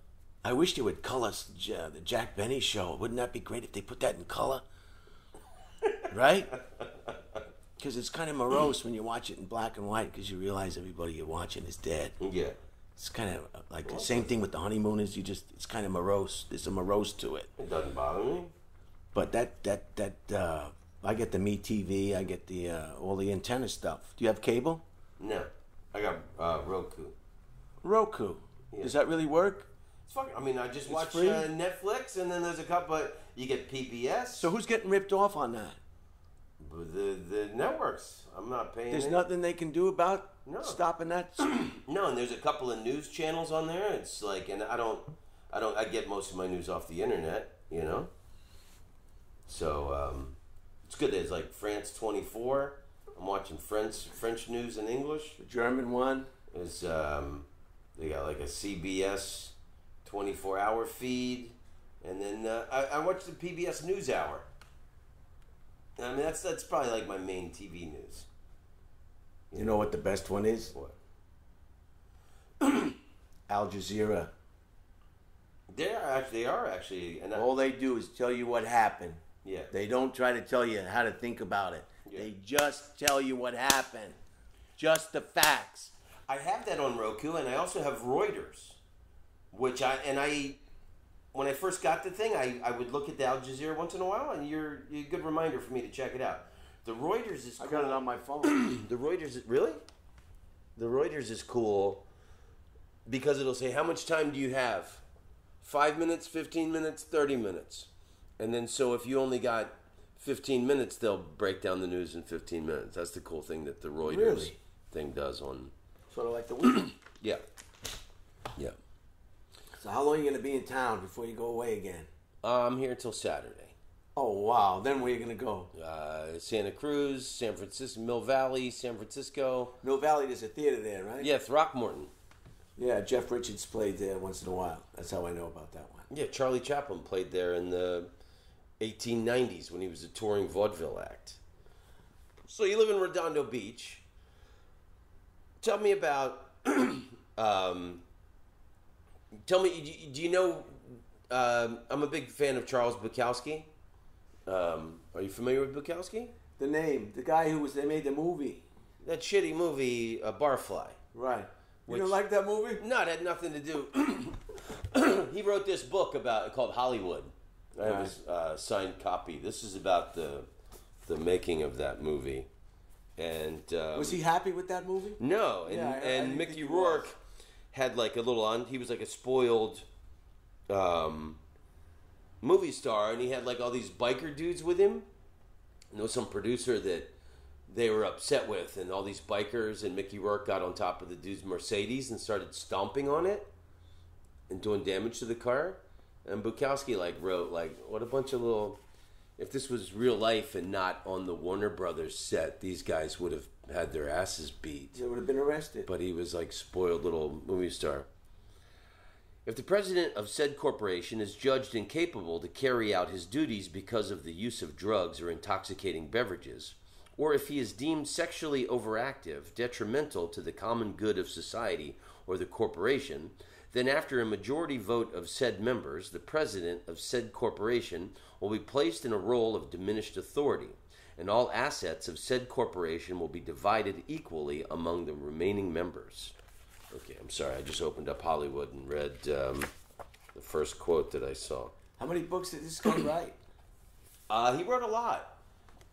I wish they would color the Jack Benny show. Wouldn't that be great if they put that in color? Right? <laughs> Because it's kind of morose when you watch it in black and white because you realize everybody you're watching is dead. Yeah. It's kind of like the same thing with the honeymooners. You just it's kind of morose. There's a morose to it. It doesn't bother me. But that that that uh, I get the Me TV. I get the uh, all the antenna stuff. Do you have cable? No. I got uh, Roku. Roku. Yeah. Does that really work? It's fucking. I mean, I just watch uh, Netflix, and then there's a couple. You get PBS. So who's getting ripped off on that? The the networks. I'm not paying. There's any- nothing they can do about No. stopping that. <clears throat> No, and there's a couple of news channels on there. It's like, and I don't, I don't, I get most of my news off the internet, you know. So um, it's good. There's like France 24. I'm watching French French news in English. the German one. Is um, they got like a CBS 24 hour feed, and then uh, I, I watch the PBS NewsHour. I mean, that's that's probably like my main TV news. You know what the best one is? What? <clears throat> Al Jazeera. They are actually, they are actually, and I, All they do is tell you what happened. yeah. They don't try to tell you how to think about it. Yeah. They just tell you what happened. Just the facts. I have that on Roku, and I also have Reuters, which I and I, when I first got the thing, I, I would look at the Al Jazeera once in a while, and you're, you're a good reminder for me to check it out. The Reuters is I cool. got it on my phone. <clears throat> the Reuters is- really, the Reuters is cool because it'll say how much time do you have, five minutes, fifteen minutes, thirty minutes, and then so if you only got fifteen minutes, they'll break down the news in fifteen minutes. That's the cool thing that the Reuters Really? thing does on. sort of like the weekend. <clears throat> Yeah. Yeah. So how long are you going to be in town before you go away again? Uh, I'm here until Saturday. Oh, wow. Then where are you going to go? Uh, Santa Cruz, San Francisco, Mill Valley, San Francisco. Mill Valley, there's a theater there, right? Yeah, Throckmorton. Yeah, Jeff Richards played there once in a while. That's how I know about that one. Yeah, Charlie Chaplin played there in the 1890s when he was a touring vaudeville act. So you live in Redondo Beach. Tell me about. <clears throat> um, tell me, do you- know? Um, I'm a big fan of Charles Bukowski. Um, are you familiar with Bukowski? The name, the guy who was they made the movie. That shitty movie, uh, Barfly. Right. You Which- don't like that movie? No, it had nothing to do. <coughs> he wrote this book about called Hollywood. I have his uh, signed copy. This is about the the making of that movie, and um, Was he happy with that movie? No, and, Yeah, I- I and didn't Mickey Rourke. Had like a little on. He was like a spoiled um, movie star, and he had like all these biker dudes with him. And there was some producer that they were upset with, and all these bikers and Mickey Rourke got on top of the dude's Mercedes and started stomping on it and doing damage to the car. And Bukowski like wrote like, "What a bunch of little." If this was real life and not on the Warner Brothers set, these guys would have had their asses beat They would have been arrested. but he was like spoiled little movie star. If the president of said corporation is judged incapable to carry out his duties because of the use of drugs or intoxicating beverages, or if he is deemed sexually overactive, detrimental to the common good of society or the corporation, then after a majority vote of said members, the president of said corporation will be placed in a role of diminished authority, and all assets of said corporation will be divided equally among the remaining members. Okay, I'm sorry, I just opened up Hollywood and read um, the first quote that I saw. How many books did this guy <clears throat> write? Uh, he wrote a lot.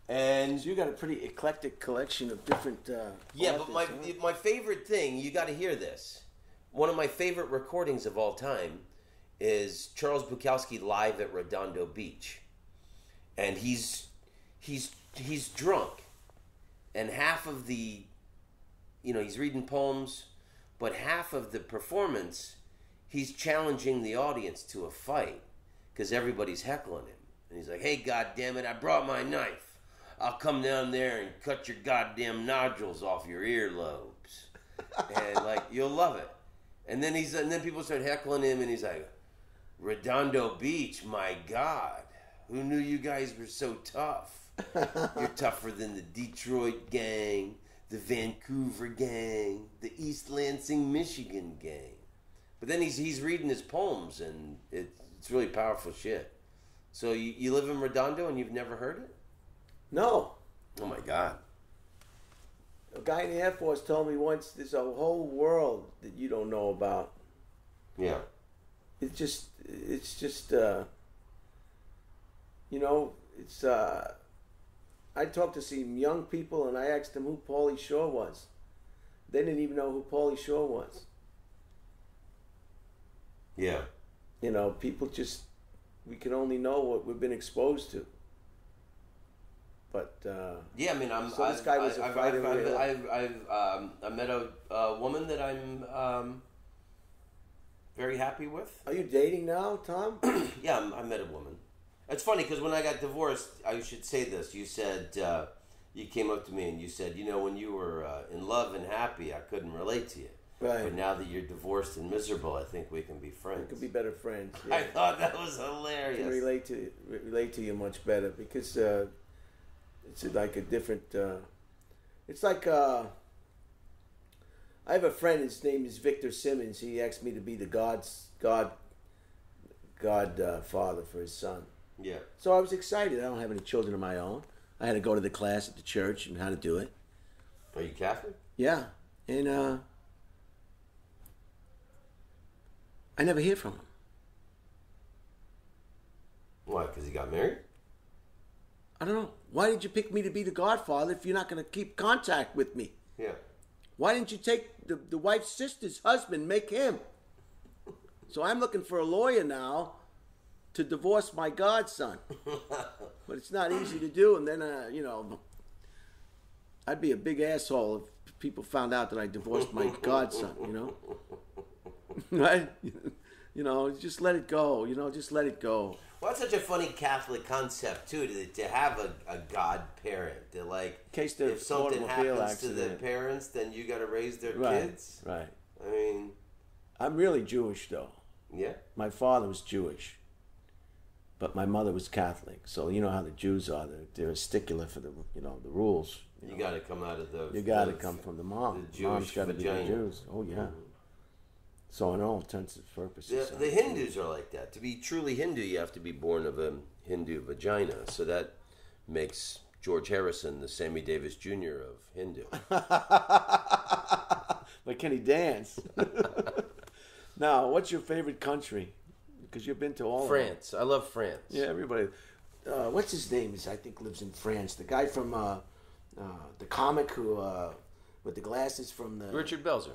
And So you got a pretty eclectic collection of different. Uh, Yeah, but my my favorite thing, you got to hear this. One of my favorite recordings of all time is Charles Bukowski live at Redondo Beach, and he's he's he's drunk, and half of the, you know, he's reading poems, but half of the performance, he's challenging the audience to a fight because everybody's heckling him, and he's like, "Hey, God damn it, I brought my knife." I'll come down there and cut your goddamn nodules off your earlobes, and like you'll love it. And then he's and then people start heckling him, and he's like, "Redondo Beach, my God, who knew you guys were so tough? <laughs> You're tougher than the Detroit gang, the Vancouver gang, the East Lansing, Michigan gang." But then he's he's reading his poems, and it, it's really powerful shit. So you, you live in Redondo, and you've never heard it? No. Oh my God. A guy in the Air Force told me once there's a whole world that you don't know about. Yeah. It's just, it's just, uh, you know, it's, uh, I talked to some young people and I asked them who Pauly Shore was. They didn't even know who Pauly Shore was. Yeah. You know, people just, we can only know what we've been exposed to. But, uh, Yeah, I mean, I'm. So this I've, guy was a I've, fighter I've, I've, I've, I've, um, I met a, a woman that I'm um, very happy with. are you dating now, Tom? <clears throat> Yeah, I'm, I met a woman. It's funny because when I got divorced, I should say this. You said uh, you came up to me and you said, you know, when you were uh, in love and happy, I couldn't relate to you. Right. But now that you're divorced and miserable, I think we can be friends. We could be better friends. <laughs> I thought that was I can hilarious. relate to relate to you much better because uh, it's like a different. Uh, it's like uh, I have a friend. His name is Victor Simmons. He asked me to be the God's God God uh, father for his son. Yeah. So I was excited. I don't have any children of my own. I had to go to the class at the church and how to do it. Are you Catholic? Yeah, and uh, I never hear from him. Why? Because he got married? I don't know. Why did you pick me to be the godfather if you're not going to keep contact with me? Yeah. Why didn't you take the, the wife's sister's husband, make him? So I'm looking for a lawyer now to divorce my godson. <laughs> but it's not easy to do. And then, uh, you know, I'd be a big asshole if people found out that I divorced my godson, you know? <laughs> <laughs> right? You know, just let it go. You know, just let it go. Well, that's such a funny Catholic concept too to, to have a, a god parent. To like, In case if something happens to the parents, then you got to raise their Right. kids. Right. I mean, I'm really Jewish though. Yeah. My father was Jewish, but my mother was Catholic. So you know how the Jews are. They're, they're a stickler for the you know the rules. You got to come out of the. You got to come from the mom. the Mom's Jewish got to be the. Jews. Oh yeah. Mm-hmm. So in all intents and purposes, The, the Hindus are like that. To be truly Hindu, you have to be born of a Hindu vagina. So that makes George Harrison the Sammy Davis Jr. of Hindu. <laughs> but can he dance? <laughs> now, what's your favorite country? Because you've been to all of them. France. I love France. Yeah, everybody. Uh, what's his name? Is I think lives in France. The guy from uh, uh, the comic who uh, with the glasses from the. Richard Belzer.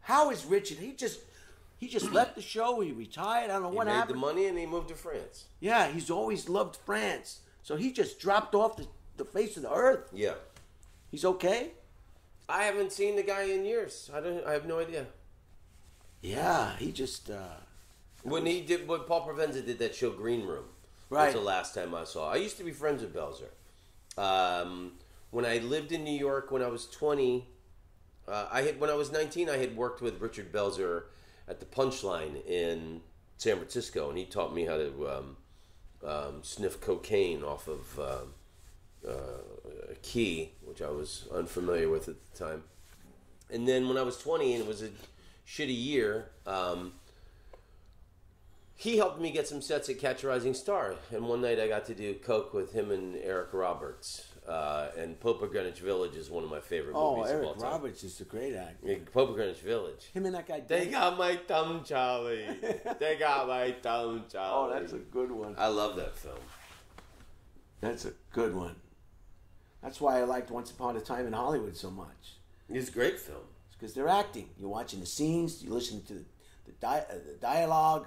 How is Richard? He just he just left the show. He retired. I don't know what happened. He what made the money and he moved to France. yeah, he's always loved France. So he just dropped off the, the face of the earth. Yeah. He's okay. I haven't seen the guy in years. I don't. I have no idea. Yeah, he just. Uh, When he did, when Paul Provenza did that show Green Room, Right. was the last time I saw. I used to be friends with Belzer. Um, when I lived in New York, when I was twenty, uh, I had when I was nineteen, I had worked with Richard Belzer at the Punchline in San Francisco, and he taught me how to um, um, sniff cocaine off of um uh, a key, which I was unfamiliar with at the time. And then when I was twenty, and it was a shitty year. Um, he helped me get some sets at Catch a Rising Star, and one night I got to do coke with him and Eric Roberts. Uh, and Pope of Greenwich Village is one of my favorite oh, movies of all Eric time. Roberts is a great actor. Yeah, Pope of Greenwich Village. Him and that guy. They got my thumb, Charlie. <laughs> they got my thumb, Charlie. Oh, that's a good one. I love that film. That's a good one. That's why I liked Once Upon a Time in Hollywood so much. It's a great film. It's because they're acting. You're watching the scenes. You're listening to the the, di- uh, the dialogue.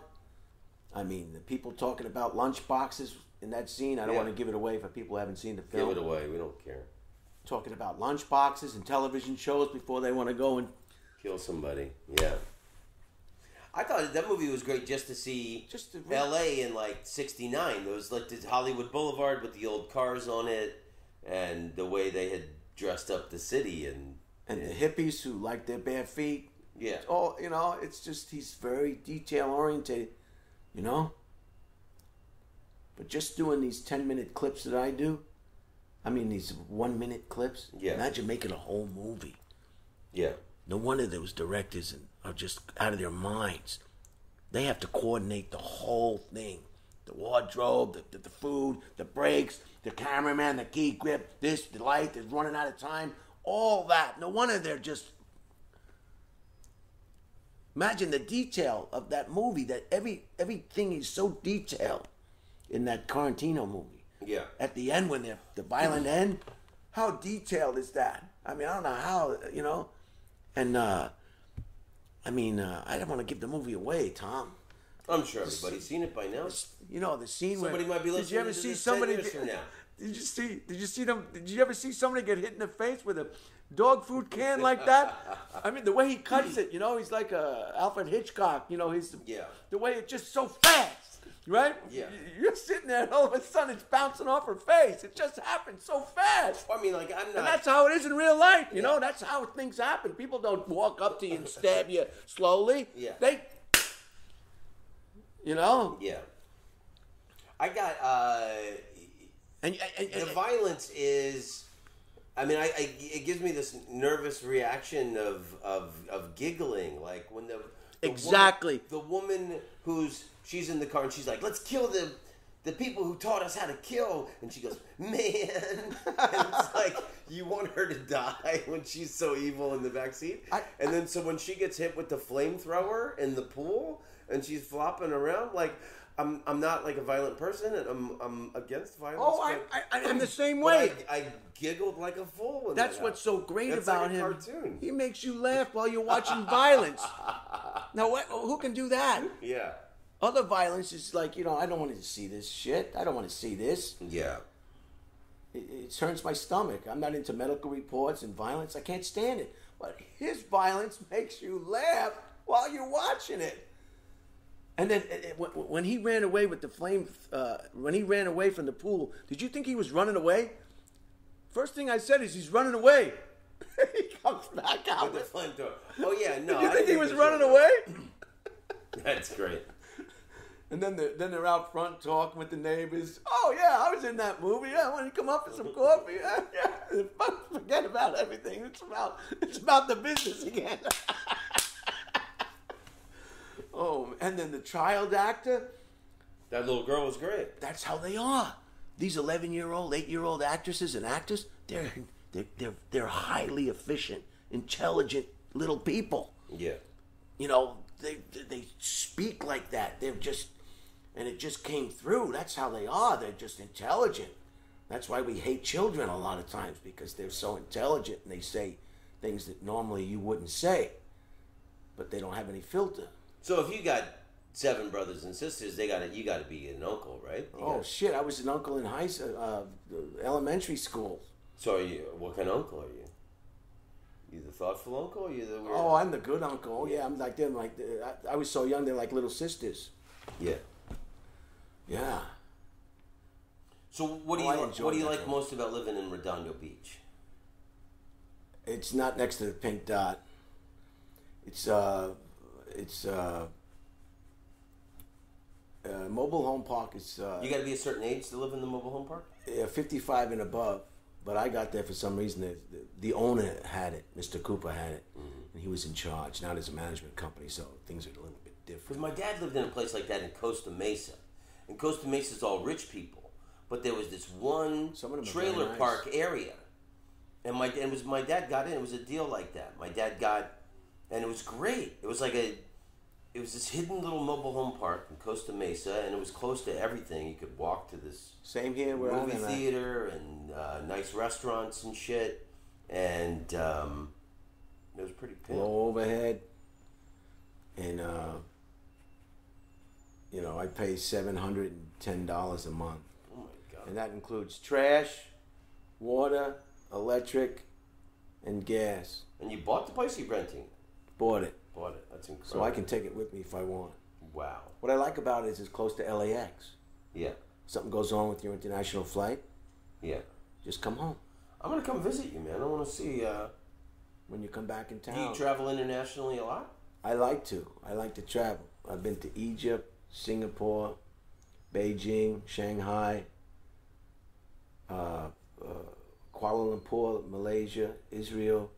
I mean, the people talking about lunch boxes in that scene. I don't Yeah. want to give it away for people who haven't seen the film. Give it away. We don't care. Talking about lunch boxes and television shows before they want to go and Kill somebody. Yeah. I thought that movie was great just to see Just to- L.A. in like '69. There was like this Hollywood Boulevard with the old cars on it, and the way they had dressed up the city, and and the hippies who like their bare feet. yeah, It's all you know. It's just he's very detail oriented, you know. But just doing these ten minute clips that I do, I mean these one minute clips. Yeah. Imagine making a whole movie. yeah, No wonder those directors are just out of their minds. They have to coordinate the whole thing. The wardrobe, the, the, the food, the breaks, the cameraman, the key grip, this, the light is running out of time, all that. No wonder they're just. Imagine the detail of that movie. That every everything is so detailed in that Tarantino movie yeah. at the end when they're the violent <clears throat> end. How detailed is that? I mean, I don't know how you know, and uh, I mean, uh, I don't want to give the movie away, Tom. I'm sure everybody's seen it by now. You know the scene Somebody where might be did you ever see somebody? now. <laughs> Did you see? Did you see them? Did you ever see somebody get hit in the face with a dog food can like that? <laughs> I mean, the way he cuts it, you know, he's like a Alfred Hitchcock. You know, he's Yeah. the way it's just so fast, right? Yeah. You're sitting there, and all of a sudden it's bouncing off her face. It just happened so fast. I mean, like I'm not. And that's how it is in real life, you know. That's how things happen. People don't walk up to you and stab you slowly. Yeah. They, you know, yeah. I got uh, and, and, and, the violence is. I mean, I, I it gives me this nervous reaction of of, of giggling, like when the, the Exactly. woman, the woman who's she's in the car and she's like, "Let's kill the the people who taught us how to kill," and she goes, "Man," <laughs> and it's like you want her to die <laughs> when she's so evil in the back seat, I- and then so when she gets hit with the flamethrower in the pool and she's flopping around, like. I'm, I'm not like a violent person, and I'm, I'm against violence. oh, I, but- I, I'm the same way. I, I giggled like a fool. That's that what's so great It's about like him. Cartoon. He makes you laugh while you're watching violence. <laughs> Now, what, who can do that? Yeah. Other violence is like, you know, I don't want to see this shit. I don't want to see this. Yeah. It, it turns my stomach. I'm not into medical reports and violence. I can't stand it. But his violence makes you laugh while you're watching it. And then uh, uh, when- he ran away with the flame, uh, when he ran away from the pool, did you think he was running away? First thing I said is he's running away. <laughs> he comes back out. With the flamethrower. Oh yeah, no. <laughs> you I think he was running away? <laughs> That's great. And then they're, then they're out front talking with the neighbors. Oh, yeah, I was in that movie. Yeah, want to come up for some coffee? <laughs> Yeah, yeah. <laughs> Forget about everything. It's about, it's about the business again. <laughs> oh, and then the child actor, That little girl was great. that's how they are. These 11 year old, 8 year old actresses and actors, they're, they're, they're, they're highly efficient, intelligent little people. Yeah. You know, they, they speak like that. They're just, and it just came through. That's how they are. They're just intelligent. That's why we hate children a lot of times because they're so intelligent and they say things that normally you wouldn't say, but they don't have any filter. So if you got seven brothers and sisters, they got you got to be an uncle, right? You Oh gotta- shit! I was an uncle in high uh, elementary school. So are you? What kind of uncle are you? You the thoughtful uncle? Or you the weird? Oh, I'm the good uncle. Oh yeah, I'm like them. Like I, I was so young, they're like little sisters. yeah. Yeah. So what do Oh, you what do you like most about living in Redondo Beach? It's not next to the pink dot. It's uh, it's uh, uh mobile home park is uh, You got to be a certain age to live in the mobile home park. yeah, 55 and above. But I got there for some reason. The, the, the owner had it. Mr. Cooper had it, and he was in charge. Now there's a management company, so things are a little bit different. Because different. my dad lived in a place like that in Costa Mesa, and Costa is all rich people, but there was this one Some of them are very trailer nice. park area, and my it was my dad got in. It was a deal like that. My dad got, and it was great. It was like a, it was this hidden little mobile home park in Costa Mesa, and it was close to everything. You could walk to this Same here movie at. theater and uh, nice restaurants and shit, and um, it was pretty pimp. low overhead, and uh, you know I pay seven hundred and ten dollars a month, Oh my god! and that includes trash, water, electric, and gas. And you bought the place? you're renting? Bought it, Bought it. That's incredible. so I can take it with me if I want. Wow. What I like about it is it's close to LAX. Yeah. Something goes on with your international flight, Yeah. just come home. I'm gonna come visit you, man. I want to see. Uh, When you come back in town. do town, you travel internationally a lot? I like to. I like to travel. I've been to Egypt, Singapore, Beijing, Shanghai, uh, uh, Kuala Lumpur, Malaysia, Israel.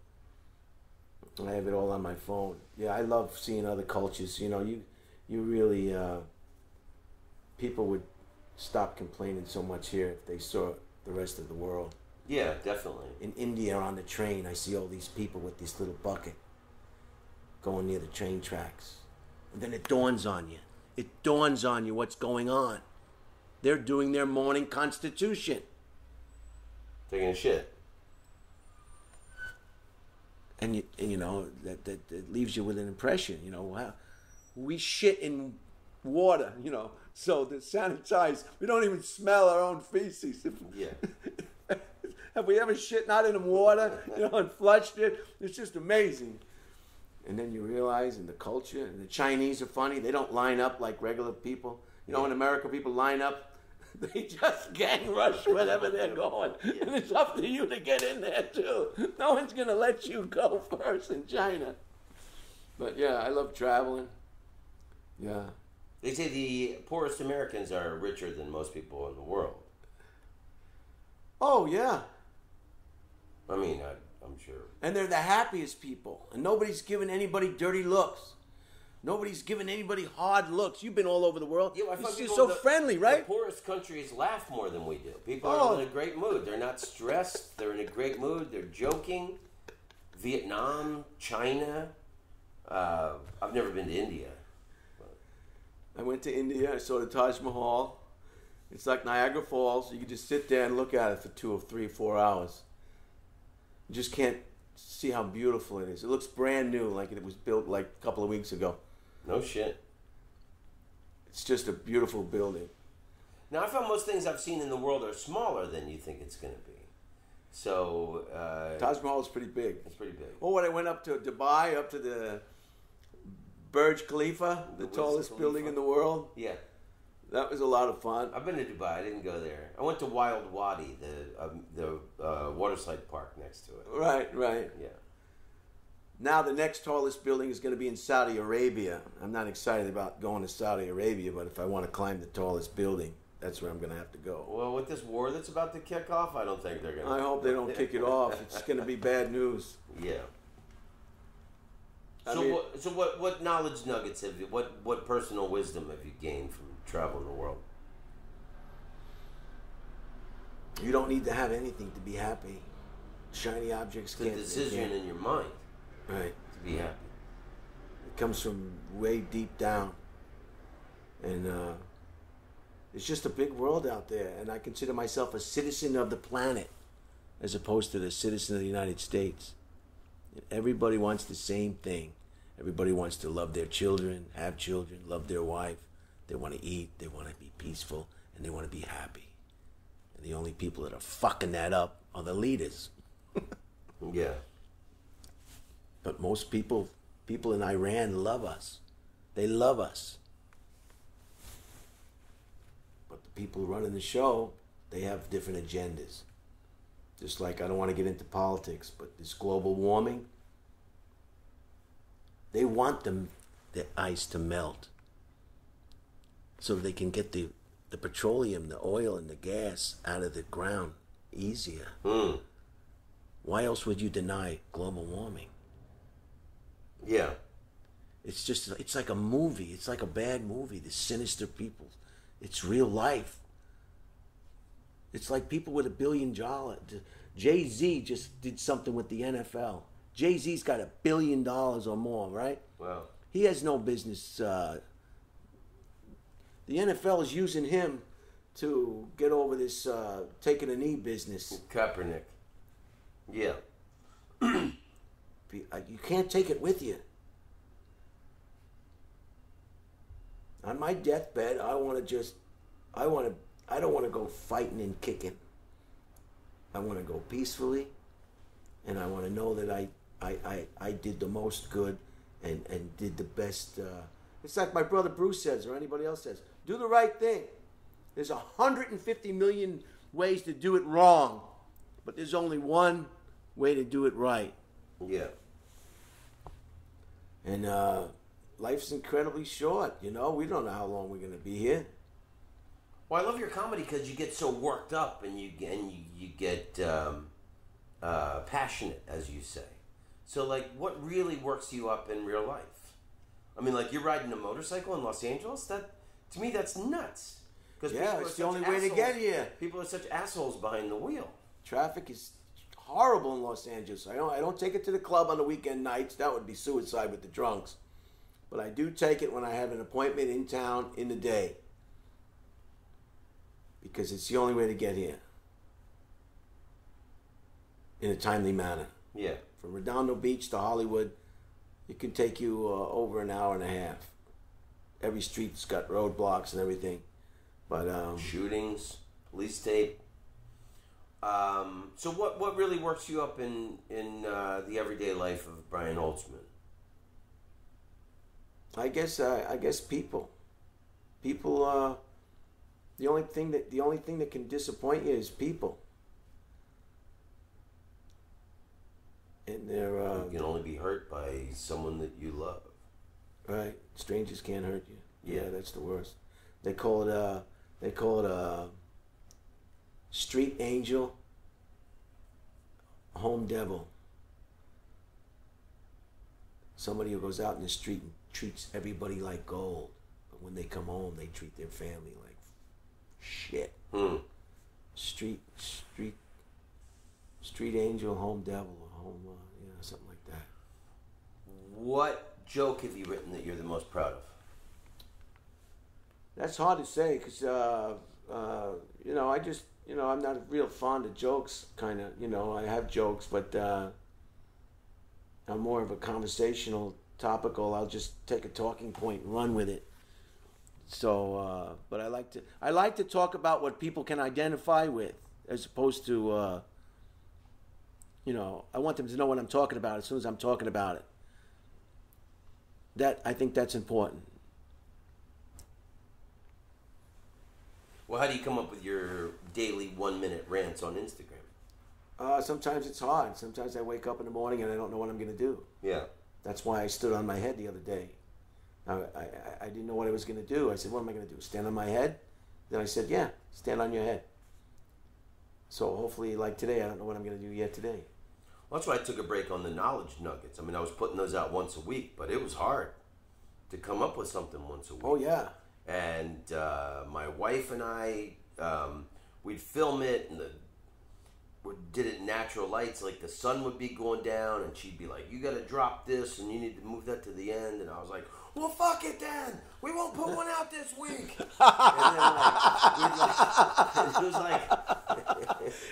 I have it all on my phone. Yeah, I love seeing other cultures. You know, you you really uh, people would stop complaining so much here if they saw the rest of the world. Yeah, definitely. In India, on the train, I see all these people with this little bucket going near the train tracks. And then it dawns on you. It dawns on you what's going on. They're doing their morning constitution. Taking a shit. And you, and you know, that, that, that leaves you with an impression. You know, wow, we shit in water, you know, so to sanitize, we don't even smell our own feces. Yeah. <laughs> Have we ever shit not in the water, you know, and flushed it? It's just amazing. And then you realize in the culture, and the Chinese are funny. They don't line up like regular people. You know, in America, people line up. <laughs> They just gang rush wherever they're going. And it's up to you to get in there, too. No one's going to let you go <laughs> first in China. But yeah, I love traveling. Yeah. They say the poorest Americans are richer than most people in the world. Oh, yeah. I mean, I, I'm sure. and they're the happiest people. And nobody's giving anybody dirty looks. Nobody's giving anybody hard looks. You've been all over the world. Yeah, I You're find just people so the- friendly, right? The poorest countries laugh more than we do. People Oh. are in a great mood. They're not stressed. They're in a great mood. They're joking. Vietnam, China. Uh, I've never been to India. I went to India. I saw the Taj Mahal. It's like Niagara Falls. You can just sit there and look at it for two or three, four hours. You just can't see how beautiful it is. It looks brand new, like it was built like a couple of weeks ago. No shit. It's just a beautiful building. Now, I found most things I've seen in the world are smaller than you think it's going to be. So, uh, Taj Mahal is pretty big. it's pretty big. Well, when I went up to Dubai, up to the Burj Khalifa, the, The tallest Khalifa. building in the world. Yeah. That was a lot of fun. I've been to Dubai. I didn't go there. I went to Wild Wadi, the um, the uh, waterslide park next to it. Right, right. Yeah. Now the next tallest building is going to be in Saudi Arabia. I'm not excited about going to Saudi Arabia, but if I want to climb the tallest building, that's where I'm going to have to go. Well, with this war that's about to kick off, I don't think they're going to. I hope they don't kick it off. It's <laughs> going to be bad news. Yeah. I So mean- what? So what? What knowledge nuggets have you? What? What personal wisdom have you gained from traveling the world? You don't need to have anything to be happy. Shiny objects The can't. they decision can't- in your mind Right. to be happy. It comes from way deep down. And uh, it's just a big world out there. And I consider myself a citizen of the planet as opposed to the citizen of the United States. And everybody wants the same thing. Everybody wants to love their children, have children, love their wife. They want to eat, they want to be peaceful, and they want to be happy. And the only people that are fucking that up are the leaders. <laughs> Yeah. But most people, people in Iran love us. They love us. But the people running the show, they have different agendas. Just like I don't want to get into politics, but this global warming, they want them the ice to melt so they can get the, the petroleum, the oil, and the gas out of the ground easier. Hmm. Why else would you deny global warming? Yeah. It's just it's like a movie. It's like a bad movie. The sinister people. It's real life. It's like people with a billion dollars. Jay Z just did something with the NFL. Jay Z's got a billion dollars or more, right? Wow. He has no business. Uh, the NFL is using him to get over this uh, taking a knee business. Kaepernick. Yeah. Uh, You can't take it with you. On my deathbed, I want to just, I want to, I don't want to go fighting and kicking. I want to go peacefully, and I want to know that I, I, I, I did the most good, and and did the best. Uh, it's like my brother Bruce says, or anybody else says, do the right thing. There's 150 million ways to do it wrong, but there's only one way to do it right. Yeah. And uh, life's incredibly short. You know, we don't know how long we're going to be here. Well, I love your comedy because you get so worked up and you and you, you get um, uh, passionate, as you say. So, like, what really works you up in real life? I mean, like, you're riding a motorcycle in Los Angeles. That to me, that's nuts. Because Yeah, it's the only way to get here. People are such assholes behind the wheel. Traffic is horrible in Los Angeles. I don't, I don't take it to the club on the weekend nights. That would be suicide with the drunks. But I do take it when I have an appointment in town in the day. Because it's the only way to get here. In a timely manner. Yeah. From Redondo Beach to Hollywood, it can take you uh, over an hour and a half. Every street's got roadblocks and everything. But um, Shootings, police tape. Um, so, what what really works you up in in uh, the everyday life of Brian Holtzman? I guess uh, I guess people, people. Uh, the only thing that the only thing that can disappoint you is people. And they're uh, You can only be hurt by someone that you love. Right. Strangers can't hurt you. Yeah, Yeah. that's the worst. They call it uh they call it a street angel, home devil. Somebody who goes out in the street and treats everybody like gold, but when they come home, they treat their family like shit. Hmm. Street, street, street angel, home devil, home, uh, you know, something like that. What joke have you written that you're the most proud of? That's hard to say because, uh, uh, you know, I just, you know, I'm not real fond of jokes, kind of. You know, I have jokes, but uh, I'm more of a conversational, topical. I'll just take a talking point and run with it. So, uh, but I like to, I like to talk about what people can identify with, as opposed to, uh, you know, I want them to know what I'm talking about as soon as I'm talking about it. That I think that's important. Well, how do you come up with your daily one minute rants on Instagram? Uh, sometimes it's hard. Sometimes I wake up in the morning and I don't know what I'm going to do. Yeah. That's why I stood on my head the other day. I, I, I didn't know what I was going to do. I said, What am I going to do? Stand on my head? Then I said, Yeah, stand on your head. So hopefully, like today, I don't know what I'm going to do yet today. That's why I took a break on the knowledge nuggets. I mean, I was putting those out once a week, but it was hard to come up with something once a week. Oh, yeah. And uh, my wife and I, um, we'd film it, and the we did it in natural lights. Like the sun would be going down, and she'd be like, "You got to drop this, and you need to move that to the end." And I was like, "Well, fuck it then. We won't put one out this week." <laughs> and then like, like <laughs> it was like.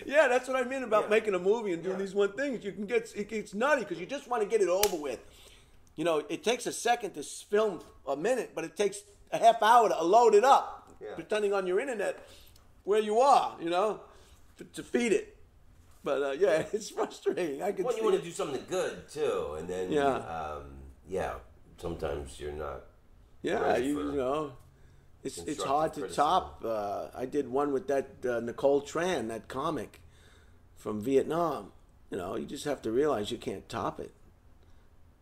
Yeah, that's what I mean about Yeah. making a movie and doing Yeah. these one things. You can get it gets nutty because you just want to get it over with. You know, it takes a second to film a minute, but it takes a half hour to load it up, Yeah. depending on your internet where you are. You know, to, to feed it. But uh, yeah, <laughs> it's frustrating. I can. Well, you want it. to do something good too, and then Yeah. um, yeah. Sometimes you're not. Yeah, you, you know, it's it's hard to criticism. top. Uh, I did one with that uh, Nicole Tran, that comic from Vietnam. You know, you just have to realize you can't top it.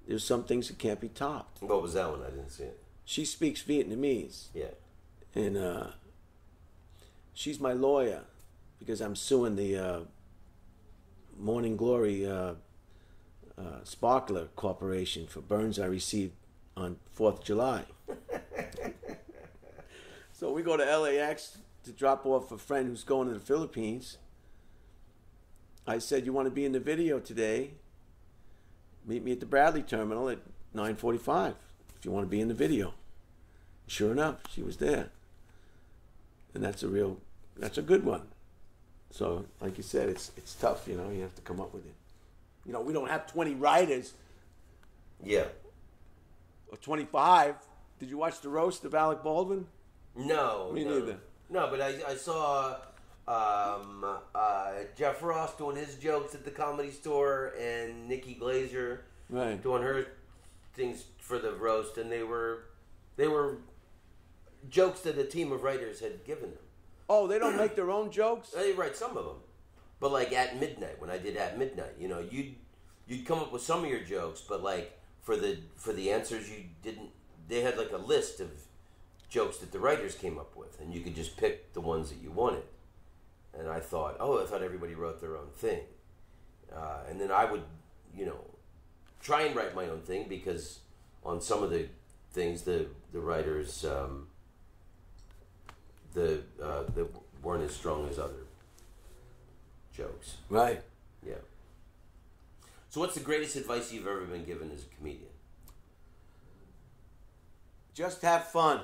There's some things that can't be topped. What was that one? I didn't see it. She speaks Vietnamese, Yeah. and uh, she's my lawyer because I'm suing the uh, Morning Glory uh, uh, Sparkler Corporation for burns I received on Fourth of July. <laughs> so we go to LAX to drop off a friend who's going to the Philippines. I said, "You want to be in the video today? Meet me at the Bradley terminal at 9:45 if you want to be in the video." Sure enough, she was there, and that's a real, that's a good one. So, like you said, it's it's tough. You know, you have to come up with it. You know, we don't have 20 writers Yeah. Or 25. Did you watch the roast of Alec Baldwin? No. Me no. neither. No, but I, I saw um, uh, Jeff Ross doing his jokes at the comedy store and Nikki Glazer Right. doing her things for the roast, and they were they were jokes that a team of writers had given them. Oh, they don't make their own jokes. They write some of them, but like at midnight when I did at midnight, you know, you'd you'd come up with some of your jokes, but like for the for the answers you didn't. They had like a list of jokes that the writers came up with, and you could just pick the ones that you wanted. And I thought, oh, I thought everybody wrote their own thing, uh, and then I would, you know, try and write my own thing because on some of the things the the writers um, the uh, that weren't as strong as other jokes. Right. Yeah. So, what's the greatest advice you've ever been given as a comedian? Just have fun.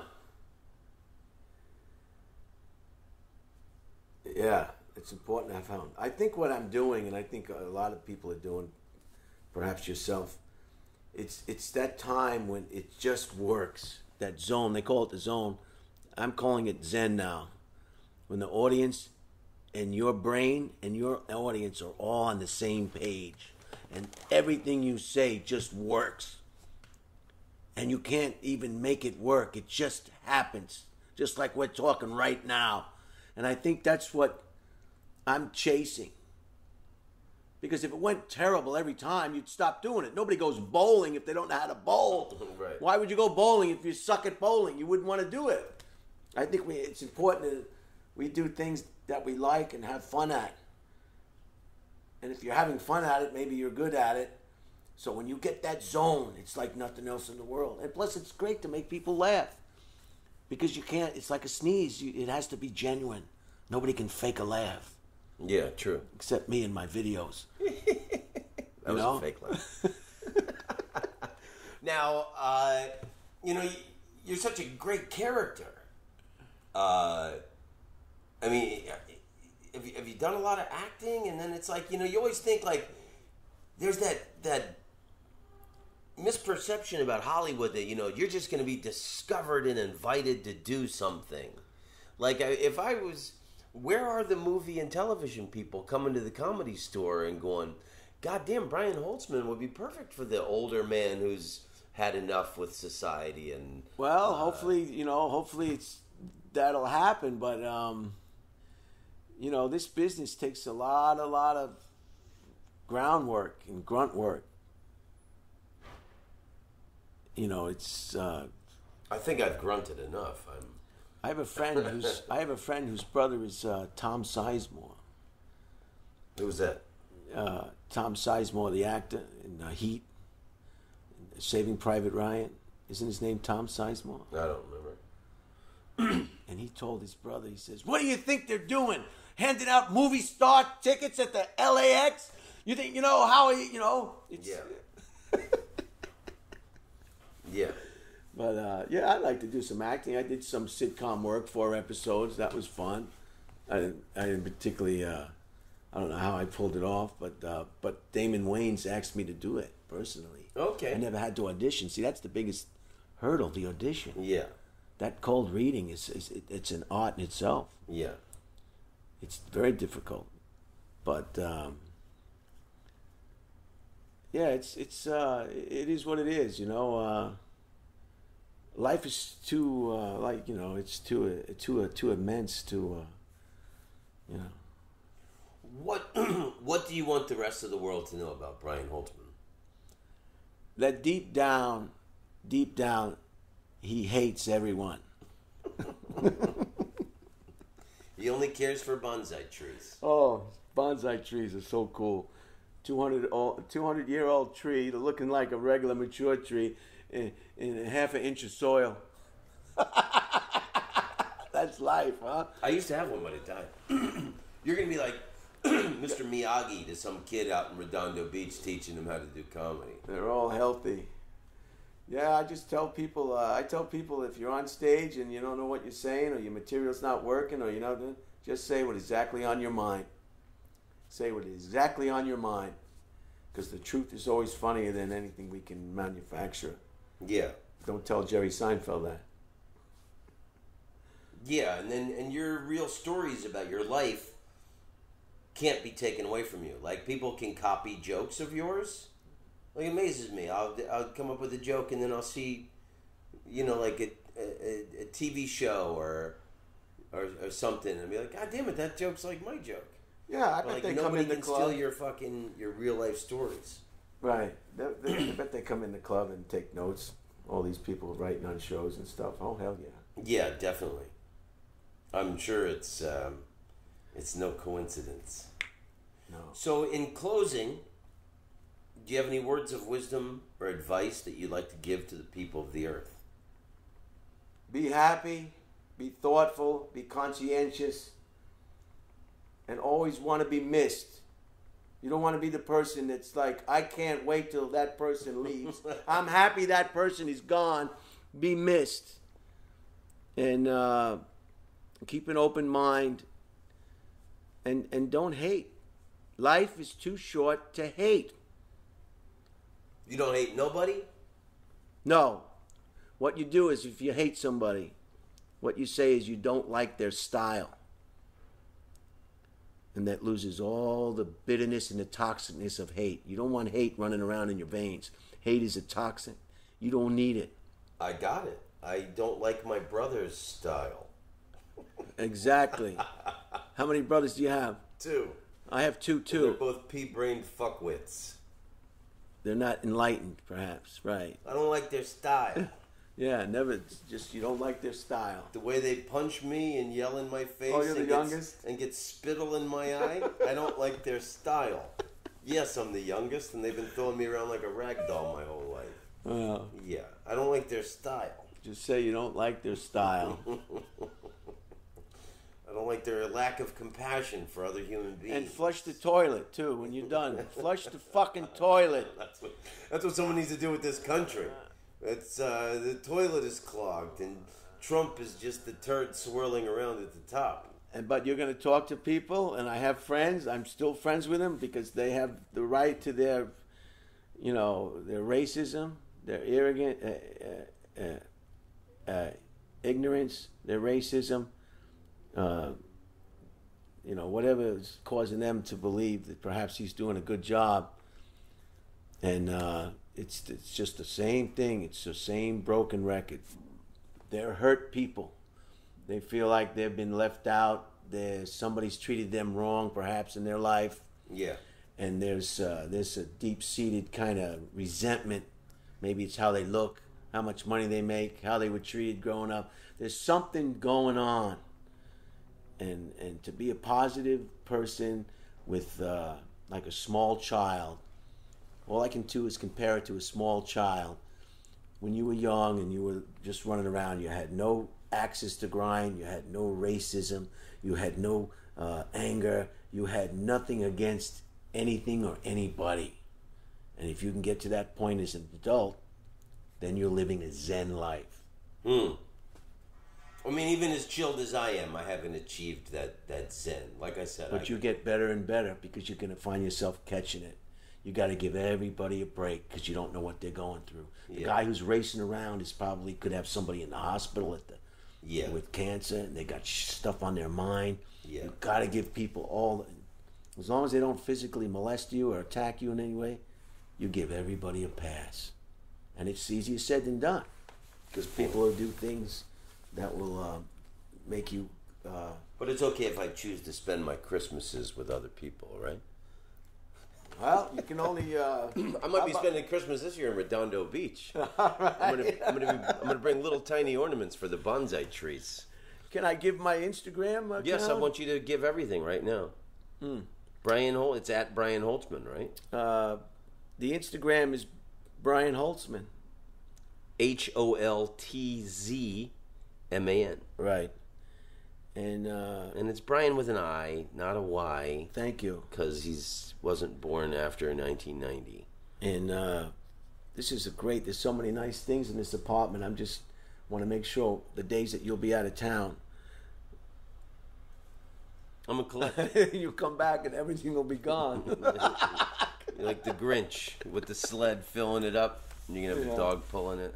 Yeah, it's important to have fun. I think what I'm doing, and I think a lot of people are doing, perhaps yourself, it's it's that time when it just works. That zone, they call it the zone. I'm calling it Zen now. When the audience and your brain and your audience are all on the same page, and everything you say just works and you can't even make it work. It just happens, just like we're talking right now. And I think that's what I'm chasing. Because if it went terrible every time, you'd stop doing it. Nobody goes bowling if they don't know how to bowl. <laughs> Right. Why would you go bowling if you suck at bowling? You wouldn't want to do it. I think we, it's important that we do things that we like and have fun at. And if you're having fun at it, maybe you're good at it. So when you get that zone, it's like nothing else in the world. And plus, it's great to make people laugh because you can't. It's like a sneeze. You, it has to be genuine. Nobody can fake a laugh Yeah, true. except me in my videos. <laughs> That You was know? a fake laugh. <laughs> now, uh, you know, you're such a great character. Uh, I mean, have you, have you done a lot of acting? And then it's like, you know, you always think like there's that that misperception about Hollywood that you know you're just going to be discovered and invited to do something. Like I- if I was, where are the movie and television people coming to the comedy store and going, "God damn, Brian Holtzman would be perfect for the older man who's had enough with society and Well, hopefully, you know, hopefully it's that'll happen. But um, you know, this business takes a lot, a lot of groundwork and grunt work. You know, it's. Uh, I think I've grunted enough. I'm. I have a friend who's. I have a friend whose brother is uh, Tom Sizemore. Who's that? Uh, Tom Sizemore, the actor in uh, Heat, Saving Private Ryan. Isn't his name Tom Sizemore? I don't remember. And he told his brother, he says, What do you think they're doing? Handing out movie star tickets at the LAX? You think, you know, how, he, you know? It's, Yeah. <laughs> Yeah. But uh, yeah, I like to do some acting. I did some sitcom work, four episodes. That was fun. I didn't, I didn't particularly, uh, I don't know how I pulled it off, but uh, but Damon Wayans asked me to do it personally. Okay. I never had to audition. See, that's the biggest hurdle, the audition. Yeah. That cold reading is, is it's an art in itself. Yeah. It's very difficult, but um, yeah, it's it's uh, it is what it is. You know, uh, life is too uh, like you know it's too uh, too uh, too immense to uh, you know. What <clears throat> What do you want the rest of the world to know about Brian Holtzman? That deep down, deep down, he hates everyone. <laughs> He only cares for bonsai trees. Oh, bonsai trees are so cool. 200, old, 200 year old tree looking like a regular mature tree in, in half an inch of soil. <laughs> That's life, huh? I used to have one, but it died. <clears throat> You're gonna be like <clears throat> Mr. Miyagi to some kid out in Redondo Beach teaching him how to do comedy. They're all healthy. Yeah, I just tell people. Uh, I tell people if you're on stage and you don't know what you're saying, or your material's not working, or you know, just say what exactly on your mind. Say what is exactly on your mind, because the truth is always funnier than anything we can manufacture. Yeah. Don't tell Jerry Seinfeld that. Yeah, and then and your real stories about your life can't be taken away from you. Like people can copy jokes of yours. Like it amazes me. I'll I'll come up with a joke and then I'll see, you know, like a a, a TV show or, or or something, and be like, God damn it, that joke's like my joke. Yeah, I But, bet like they come in the can club. steal your fucking your real life stories. Right. <clears throat> They, they, I bet they come in the club and take notes. All these people writing on shows and stuff. Oh hell yeah. Yeah, definitely. I'm sure it's um, it's no coincidence. No. So, in closing, do you have any words of wisdom or advice that you'd like to give to the people of the earth? Be happy, be thoughtful, be conscientious, and always want to be missed. You don't want to be the person that's like, I can't wait till that person leaves. <laughs> I'm happy that person is gone. Be missed. And uh, keep an open mind. And, and don't hate. Life is too short to hate. You don't hate nobody? No. What you do is if you hate somebody, what you say is you don't like their style. And that loses all the bitterness and the toxicness of hate. You don't want hate running around in your veins. Hate is a toxin. You don't need it. I got it. I don't like my brother's style. Exactly. <laughs> How many brothers do you have? Two. I have two too. They're both pea-brained fuckwits. They're not enlightened, perhaps. Right. I don't like their style. <laughs> Yeah, never. Just you don't like their style. the way they punch me and yell in my face Oh, you're the and, get, youngest? and get spittle in my eye. I don't like their style. Yes, I'm the youngest, and they've been throwing me around like a rag doll my whole life. Well, Yeah, I don't like their style. just say you don't like their style. <laughs> I don't like their lack of compassion for other human beings. And flush the toilet too when you're done. flush the fucking toilet. <laughs> that's what that's what someone needs to do with this country. It's uh, the toilet is clogged, and Trump is just the turd swirling around at the top. And but you're going to talk to people, and I have friends. I'm still friends with them because they have the right to their, you know, their racism, their arrogant, uh, uh, uh, uh, ignorance, their racism. Uh, you know, whatever is causing them to believe that perhaps he's doing a good job. And uh, it's it's just the same thing. It's the same broken record. They're hurt people. They feel like they've been left out. There's somebody's treated them wrong, perhaps in their life, Yeah, and there's uh, there's a deep seated kind of resentment. Maybe it's how they look, how much money they make, how they were treated growing up. There's something going on, and and to be a positive person with uh, like a small child, all I can do is compare it to a small child. When you were young and you were just running around, you had no axes to grind, you had no racism, you had no uh, anger, you had nothing against anything or anybody. And if you can get to that point as an adult, then you're living a Zen life. Hmm. I mean, even as chilled as I am, I haven't achieved that, that zen. Like I said, But I, you get better and better because you're going to find yourself catching it. You got to give everybody a break because you don't know what they're going through. The Yeah. guy who's racing around is probably could have somebody in the hospital at the Yeah. with cancer and they got stuff on their mind. Yeah. You got to give people all as long as they don't physically molest you or attack you in any way, you give everybody a pass. And it's easier said than done because people will do things that will uh, make you uh, But it's okay if I choose to spend my Christmases with other people, right? well, you can only uh, I might be spending Christmas this year in Redondo Beach. <laughs> I'm, gonna, I'm, gonna be, I'm gonna bring little tiny ornaments for the bonsai trees. Can I give my Instagram account? Yes, I want you to give everything right now. Brian Holt, it's at Brian Holtzman, right? Uh, the Instagram is Brian Holtzman. H O L T Z M A N. Right. And uh, And it's Brian with an I, not a Y, thank you. because he's wasn't born after 1990. And uh, this is a great. There's so many nice things in this apartment. I'm just want to make sure the days that you'll be out of town, I'm a collector. <laughs> you come back and everything will be gone. <laughs> Like the Grinch with the sled filling it up, and you're gonna have Yeah. a dog pulling it.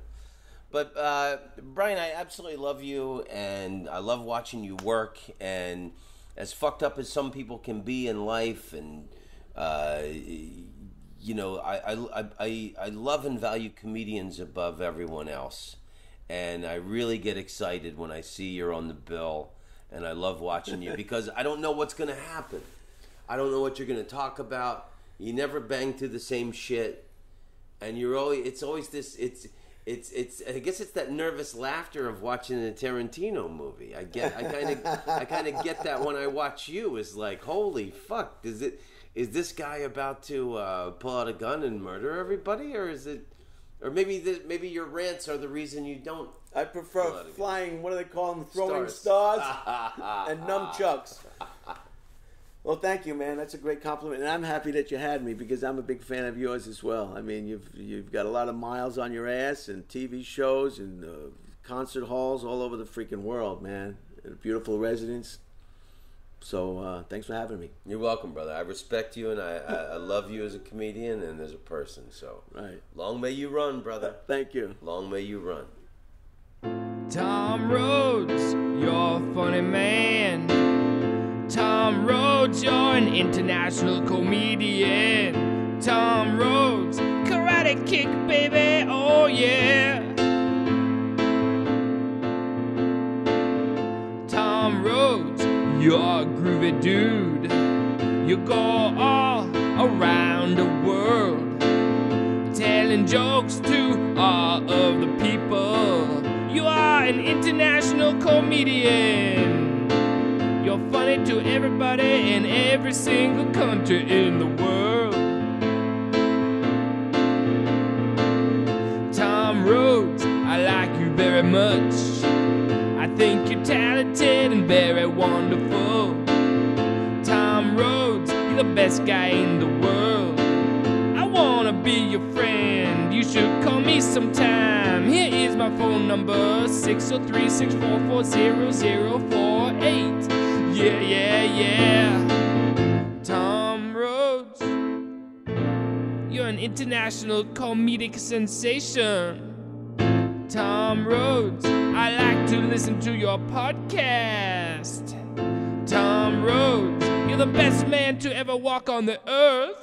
But uh, Brian, I absolutely love you, and I love watching you work. And as fucked up as some people can be in life, and uh, you know, I, I, I, I love and value comedians above everyone else. And I really get excited when I see you're on the bill, and I love watching you <laughs> because I don't know what's going to happen. I don't know what you're going to talk about. You never bang to the same shit, and you're always. It's always this. It's. It's. It's. I guess it's that nervous laughter of watching a Tarantino movie. I get. I kind of. I kind of get that when I watch you. Is like, holy fuck! Is it? Is this guy about to uh, pull out a gun and murder everybody, or is it? Or maybe the, maybe your rants are the reason you don't. I prefer flying. What do they call them? Throwing Stars. stars <laughs> and nunchucks. Well, thank you, man. That's a great compliment, and I'm happy that you had me because I'm a big fan of yours as well. I mean, you've you've got a lot of miles on your ass and TV shows and uh, concert halls all over the freaking world, man. And a beautiful residence. So uh, thanks for having me. You're welcome, brother. I respect you, and I, I, I love you as a comedian and as a person. So Right. long may you run, brother. Thank you. Long may you run. Tom Rhodes, you're a funny man. Tom Rhodes, you're an international comedian. Tom Rhodes, karate kick, baby, oh yeah. Tom Rhodes, you're a groovy dude. You go all around the world telling jokes to all of the people. You are an international comedian. Funny to everybody in every single country in the world. Tom Rhodes, I like you very much. I think you're talented and very wonderful. Tom Rhodes, you're the best guy in the world. I wanna be your friend. You should call me sometime. Here is my phone number 603 644 0048. Yeah, yeah, yeah. Tom Rhodes, you're an international comedic sensation. Tom Rhodes, I like to listen to your podcast. Tom Rhodes, you're the best man to ever walk on the earth.